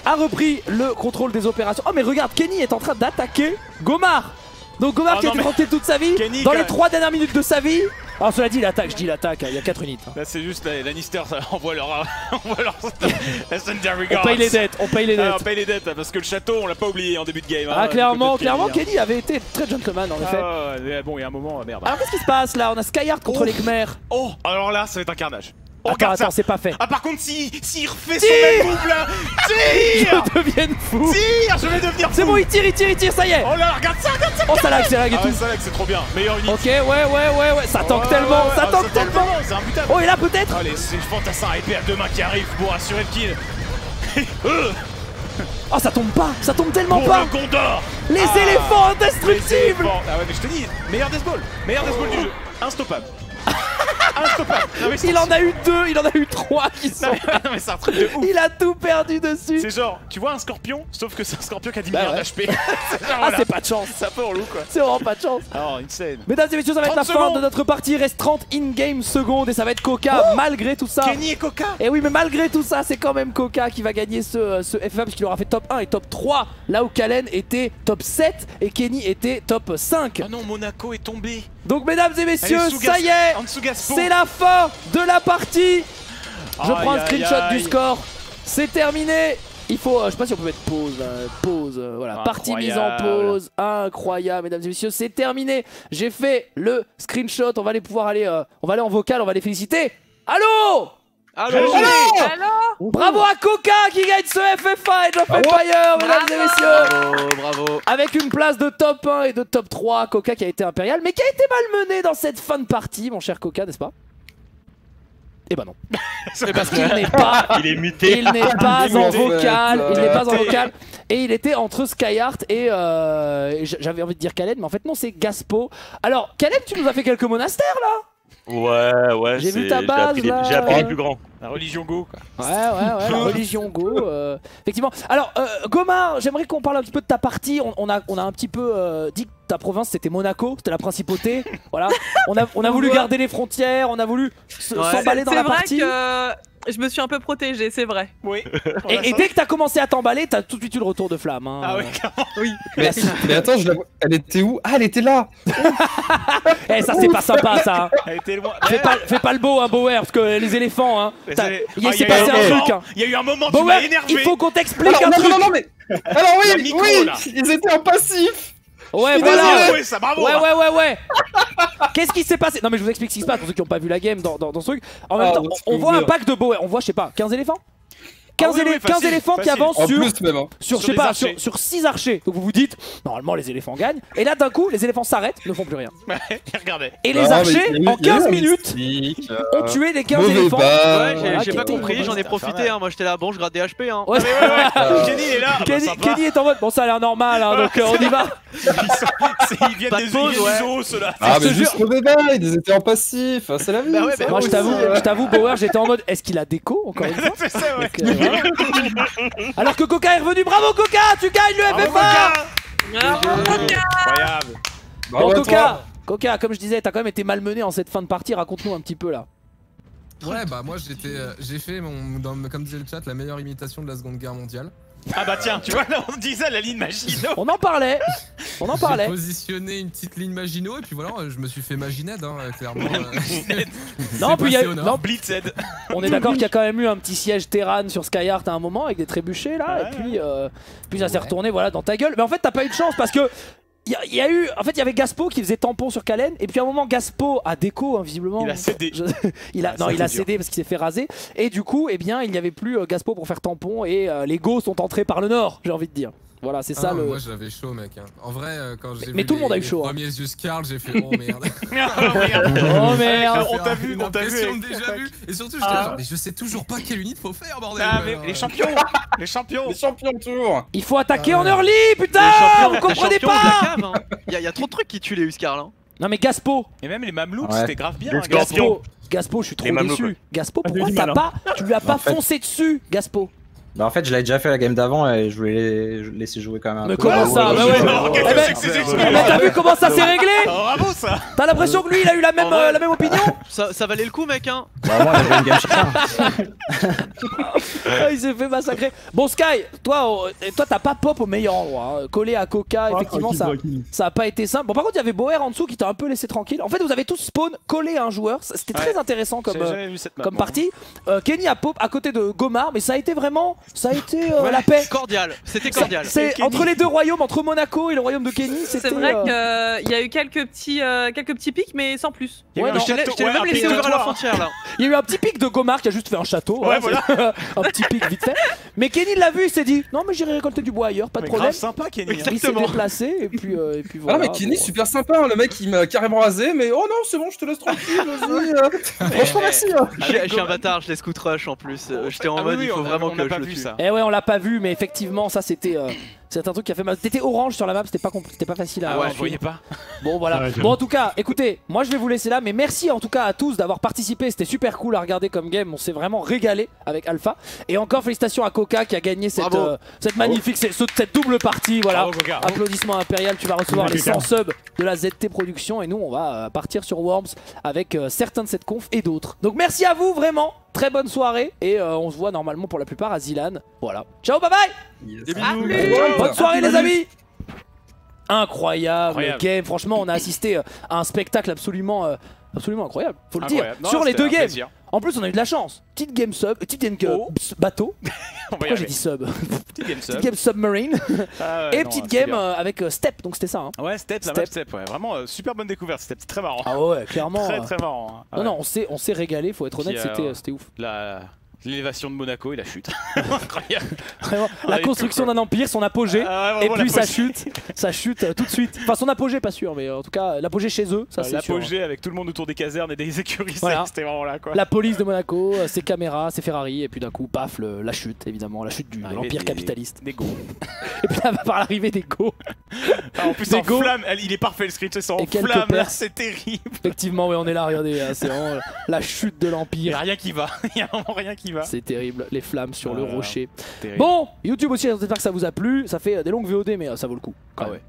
a repris le contrôle des opérations. Oh, mais regarde, Kenny est en train d'attaquer Gomar. Donc Gomar Oh, qui a été tenté toute sa vie, Kenny, dans les même. trois dernières minutes de sa vie. Alors cela dit, il attaque, je dis l'attaque, il y a 4 unités. Là, c'est juste la Lannister, ça envoie leur. envoie leur. On paye les dettes, on paye les Ah, dettes. on paye les dettes parce que le château on l'a pas oublié en début de game. Ah, hein, clairement, côté de clairement, Kenny, hein. Kenny avait été très gentleman en effet. Ah, ouais, bon, il y a un moment, merde. Alors qu'est-ce qui se passe là? On a Skyheart contre Oh. les Khmers. Oh, alors là, ça va être un carnage. Oh, Attends, ça. c'est pas fait. Ah, par contre, si, si refait Tire son même move là, tire, Je deviens fou. tire, je vais devenir C'est fou. bon, il tire, il tire, il tire, ça y est. Oh là, regarde ça, regarde ça. Oh, ça lag, c'est lag et Ah, tout. ouais, ça lag, c'est trop bien. Meilleur unité. Ok, ouais, ouais, ouais, ouais, ça tank Ouais, tellement, ouais, ouais. ça Ah, tank tellement. C'est un. Oh, et là peut-être Allez, c'est le fantassin épée à deux mains qui arrive pour assurer le kill. Oh, ça tombe pas, ça tombe tellement Pour pas. le Gondor. Les Ah. éléphants Les indestructibles. éléphants. Ah ouais, mais je te dis, meilleur Death Ball. Meilleur Death Ball du jeu. Instoppable. Instoppable. Non, mais c'est- Il en a eu deux, il en a eu trois qui sont. Non, mais- un truc de ouf. Il a tout perdu dessus. C'est genre, tu vois un scorpion, sauf que c'est un scorpion qui a 10 Bah milliards ouais. d'HP. Ah, voilà. c'est pas de chance. C'est un peu relou quoi. C'est vraiment pas de chance. Alors, insane. Mesdames et messieurs, ça va être la 30 fin de notre partie. Il reste 30 in-game secondes et ça va être Coca malgré tout ça. Kenny et Coca. Et oui, mais malgré tout ça, c'est quand même Coca qui va gagner ce, ce FFA parce qu'il aura fait top 1 et top 3. Là où Kalen était top 7 et Kenny était top 5. Oh non, Monaco est tombé. Donc, mesdames et messieurs, ça y est, En dessous Gaspo. c'est la fin de la partie. Je prends un screenshot du score. C'est terminé. Il faut, euh, je sais pas si on peut mettre pause, euh, pause, euh, voilà, partie mise en pause, incroyable, mesdames et messieurs, c'est terminé. J'ai fait le screenshot, on va aller pouvoir aller, euh, on va aller en vocal, on va les féliciter. Allô? Allô Bravo à Coca qui gagne ce FFA Age of Empire, mesdames et messieurs Bravo, bravo. Avec une place de top 1 et de top 3, Coca qui a été impérial, mais qui a été malmené dans cette fin de partie, mon cher Coca, n'est-ce pas? Eh ben non. Parce qu'il n'est pas Il est muté. il n'est pas en muté. vocal, il n'est pas en vocal. Et il était entre Skyheart et euh, et j'avais envie de dire Kalen, mais en fait non, c'est Gaspo. Alors, Kalen, tu nous as fait quelques monastères là Ouais, ouais. J'ai vu ta j'ai base, appris les- là. J'ai appris les plus grands. La religion Go quoi. Ouais, ouais, ouais, la religion Go. euh, effectivement. Alors, euh, Gomar, j'aimerais qu'on parle un petit peu de ta partie. On, on a, on a un petit peu euh, dit que ta province c'était Monaco, c'était la principauté. voilà. On a, on a voulu garder les frontières, on a voulu Ouais. s'emballer dans C'est la vrai partie. que euh, je me suis un peu protégée, c'est vrai. Oui. Et, et dès que t'as commencé à t'emballer, t'as tout de suite eu le retour de flamme. hein. Ah ouais, clairement. Mais, mais attends, je la vois- elle était où? Ah, elle était là Eh, ça c'est pas sympa ça. hein. Elle était loin. Fais pas, fais pas le beau, hein, Bower, parce que les éléphants, hein. Il Ah, s'est y a eu passé un moment- truc. Hein. Il y a eu un moment, tu Bower, m'as énervé. il faut qu'on t'explique un non, truc. non, non, mais. Alors, oui, oui là. Ils étaient en passif Ouais, suis voilà. désolé. Bravo, ça, bravo. Ouais, ouais, ouais, ouais. Qu'est-ce qui s'est passé? Non, mais je vous explique ce qui se passe pour ceux qui n'ont pas vu la game dans, dans, dans ce truc. En même Ah, temps, donc, on, on voit un pack de Bower. On voit, je sais pas, 15 éléphants? 15, Ah oui, élé- oui, 15 facile, éléphants qui avancent En sur, plus, même. hein. sur, je Sur sais des pas, archers. sur, sur 6 archers. Donc vous vous dites, normalement les éléphants gagnent. Et là d'un coup, les éléphants s'arrêtent, ne font plus rien. Regardez. Et les mais archers, en il y a eu 15 un minutes, mystique, euh, ont tué les 15 mauvais éléphants. Ouais, j'ai- qui pas compris, j'en ai profité. hein. Moi j'étais là, bon, je gratte des HP. Ouais. Kenny il est là. Ah, bah, Kenny, est en mode, bon ça a l'air normal, hein, donc euh, on y va. Ils, viennent des zoo, ceux-là. Ah, mais juste mauvais bail, ils étaient en passif, c'est la vie. Bah c'est bah Moi la je vie. t'avoue, je t'avoue, Bower, j'étais en mode, est-ce qu'il a déco encore une fois Alors que Coca est revenu, bravo Coca, tu gagnes le Bravo, FFA Coca. Incroyable. Bon Coca. Coca, comme je disais, t'as quand même été malmené en cette fin de partie, raconte-nous un petit peu là. Ouais, bah moi j'étais, euh, j'ai fait mon, dans- comme disait le chat, la meilleure imitation de la Seconde Guerre mondiale. Ah bah tiens, tu vois, là on disait la ligne Maginot. On en parlait, on en J'ai parlait. positionné une petite ligne Maginot et puis voilà, je me suis fait Maginette, hein, clairement. euh, Non, puis il y a- nord. non, Blitzed. on est d'accord qu'il y a quand même eu un petit siège Terran sur Skyheart à un moment avec des trébuchets là, Ouais, et puis, euh, puis ça s'est Ouais. retourné voilà dans ta gueule. Mais en fait, t'as pas eu de chance parce que il y, a- il y a eu, en fait, il y avait Gaspo qui faisait tampon sur Kalen, et puis à un moment, Gaspo a déco, hein, visiblement. Il a cédé. Je- il a, Ah, non, il a dur. cédé parce qu'il s'est fait raser, et du coup, eh bien, il n'y avait plus euh, Gaspo pour faire tampon, et euh, les Go sont entrés par le nord, j'ai envie de dire. Voilà, c'est ça Ah, le. Moi j'avais chaud mec. hein. En vrai, euh, quand j'ai Mais vu tout le monde a eu chaud, hein. premiers yeux Scarl, j'ai fait oh merde. Oh merde On t'a vu, on t'a vu déjà vu. Et surtout, j'étais Ah. genre, mais je sais toujours pas quelle unité faut faire, bordel. Ah, mais les champions Les champions Les champions toujours Il faut attaquer Ah en early, putain Les champions- Vous comprenez pas hein. y, a- y a trop de trucs qui tuent les Huskarl. Hein. Non mais Gaspo Et même les Mamelouks, Ouais. c'était grave bien. Les hein. Gaspo. Gaspo, Gaspo, je suis trop Les déçu. Gaspo, Ah, pourquoi t'as pas, tu lui as pas foncé dessus, Gaspo? Bah en fait je l'avais déjà fait la game d'avant et je voulais laisser jouer quand même un Mais peu. comment Ouais, ça ouais, Bah ouais, ouais. ouais, Oh, ouais, qu'est-ce ouais, que ouais, c'est que ces ouais, excuses Eh ben, T'as vu comment ça s'est réglé Oh, bravo ça T'as l'impression que lui il a eu la même, euh, la même opinion Ça, ça valait le coup, mec. Hein. Bah, moi, on avait une game chacun. Ah, Il s'est fait massacrer. Bon Sky, toi, euh, toi t'as pas pop au meilleur endroit. hein. Collé à Coca, effectivement ça, ça a pas été simple. Bon par contre il y avait Boer en dessous qui t'a un peu laissé tranquille. En fait vous avez tous spawn collé à un joueur. C'était très intéressant comme, euh, comme partie. Euh, Kenny a pop à côté de Gomar, mais ça a été vraiment, ça a été euh, Ouais. la paix. Cordial. C'était cordial. C'est entre les deux royaumes, entre Monaco et le royaume de Kenny. C'était C'est vrai euh, qu'il y a eu quelques petits, euh, quelques petits pics, mais sans plus. Il y a Ouais, eu un. Je t'ai château- je t'ai ouais, même laissé pic de ouvrir la toit. frontière là. Il y a eu un petit pic de Gomar qui a juste fait un château. Ouais, voilà, c'est- un petit pic vite fait. Mais Kenny l'a vu, il s'est dit non mais j'irai récolter du bois ailleurs, pas de Mais problème. grave sympa Kenny. hein. Il s'est Exactement. déplacé et puis et puis Ah voilà. non mais Kenny Bon. super sympa, hein. le mec il m'a carrément rasé mais oh non c'est bon je te laisse tranquille, vas-y. euh. Franchement merci. hein. Je suis- un bâtard, je les scout rush en plus. Euh, J'étais en Ah mode, il faut vraiment que pas je le vu ça. Eh ouais, on l'a pas vu, mais effectivement, ça c'était euh, c'est un truc qui a fait mal. T'étais orange sur la map, c'était pas c'était pas facile à. Ah ouais, je voyais pas. Bon voilà. Ouais, bon en tout cas, écoutez, moi je vais vous laisser là, mais merci en tout cas à tous d'avoir participé. C'était super cool à regarder comme game. On s'est vraiment régalé avec Alpha. Et encore félicitations à Coca qui a gagné cette euh, cette magnifique ce- cette double partie. Voilà. Bravo. Applaudissements Impérial, tu vas recevoir les Coca. 100 subs de la ZT Production et nous on va euh, partir sur Worms avec euh, certains de cette conf et d'autres. Donc merci à vous vraiment, très bonne soirée et euh, on se voit normalement pour la plupart à Zilan. Voilà. Ciao, bye bye Yes. Plus. Bonne soirée les amis Incroyable, Incroyable. game, franchement on a assisté euh, à un spectacle absolument, euh, absolument incroyable, faut le Incroyable. dire. Non, sur les deux games, plaisir. En plus on a eu de la chance. Petite game sub, petite game euh, Oh. bateau, pourquoi j'ai dit sub Petite game sub. Petite game submarine Ah ouais, et non, petite game euh, avec euh, Step, donc c'était ça. Hein. Ouais, Step, la Step. Step, ouais. Vraiment, euh, super bonne découverte. C'était très marrant. Ah ouais, clairement. Très euh, très marrant. hein. Non, Ouais. non, on s'est, on s'est régalé, faut être honnête, euh, c'était, c'était ouf. La l'élévation de Monaco et la chute. Incroyable. Vraiment, la avait construction d'un empire, son apogée, Ah et puis sa l'apogée. chute, sa chute euh, tout de suite. Enfin, son apogée, pas sûr, mais en tout cas, l'apogée chez eux, ça Euh, c'est sûr. hein. L'apogée avec tout le monde autour des casernes et des écuries, Voilà. c'était vraiment là quoi. La police de Monaco, euh, ses caméras, ses Ferrari, et puis d'un coup, paf, le- la chute, évidemment, la chute du, de l'empire capitaliste. Des go. Et puis là, par l'arrivée des Go, Ah, en plus, en go. flamme, il est parfait le script, c'est en flamme c'est terrible. effectivement, oui, on est là, regardez, euh, c'est vraiment la chute de Il y a l'empire. rien qui va. Il y a vraiment rien qui va. C'est terrible, les flammes sur le rocher. Terrible. Bon, YouTube aussi, j'espère que ça vous a plu. Ça fait euh, des longues VOD, mais euh, ça vaut le coup. quand Ah même. ouais.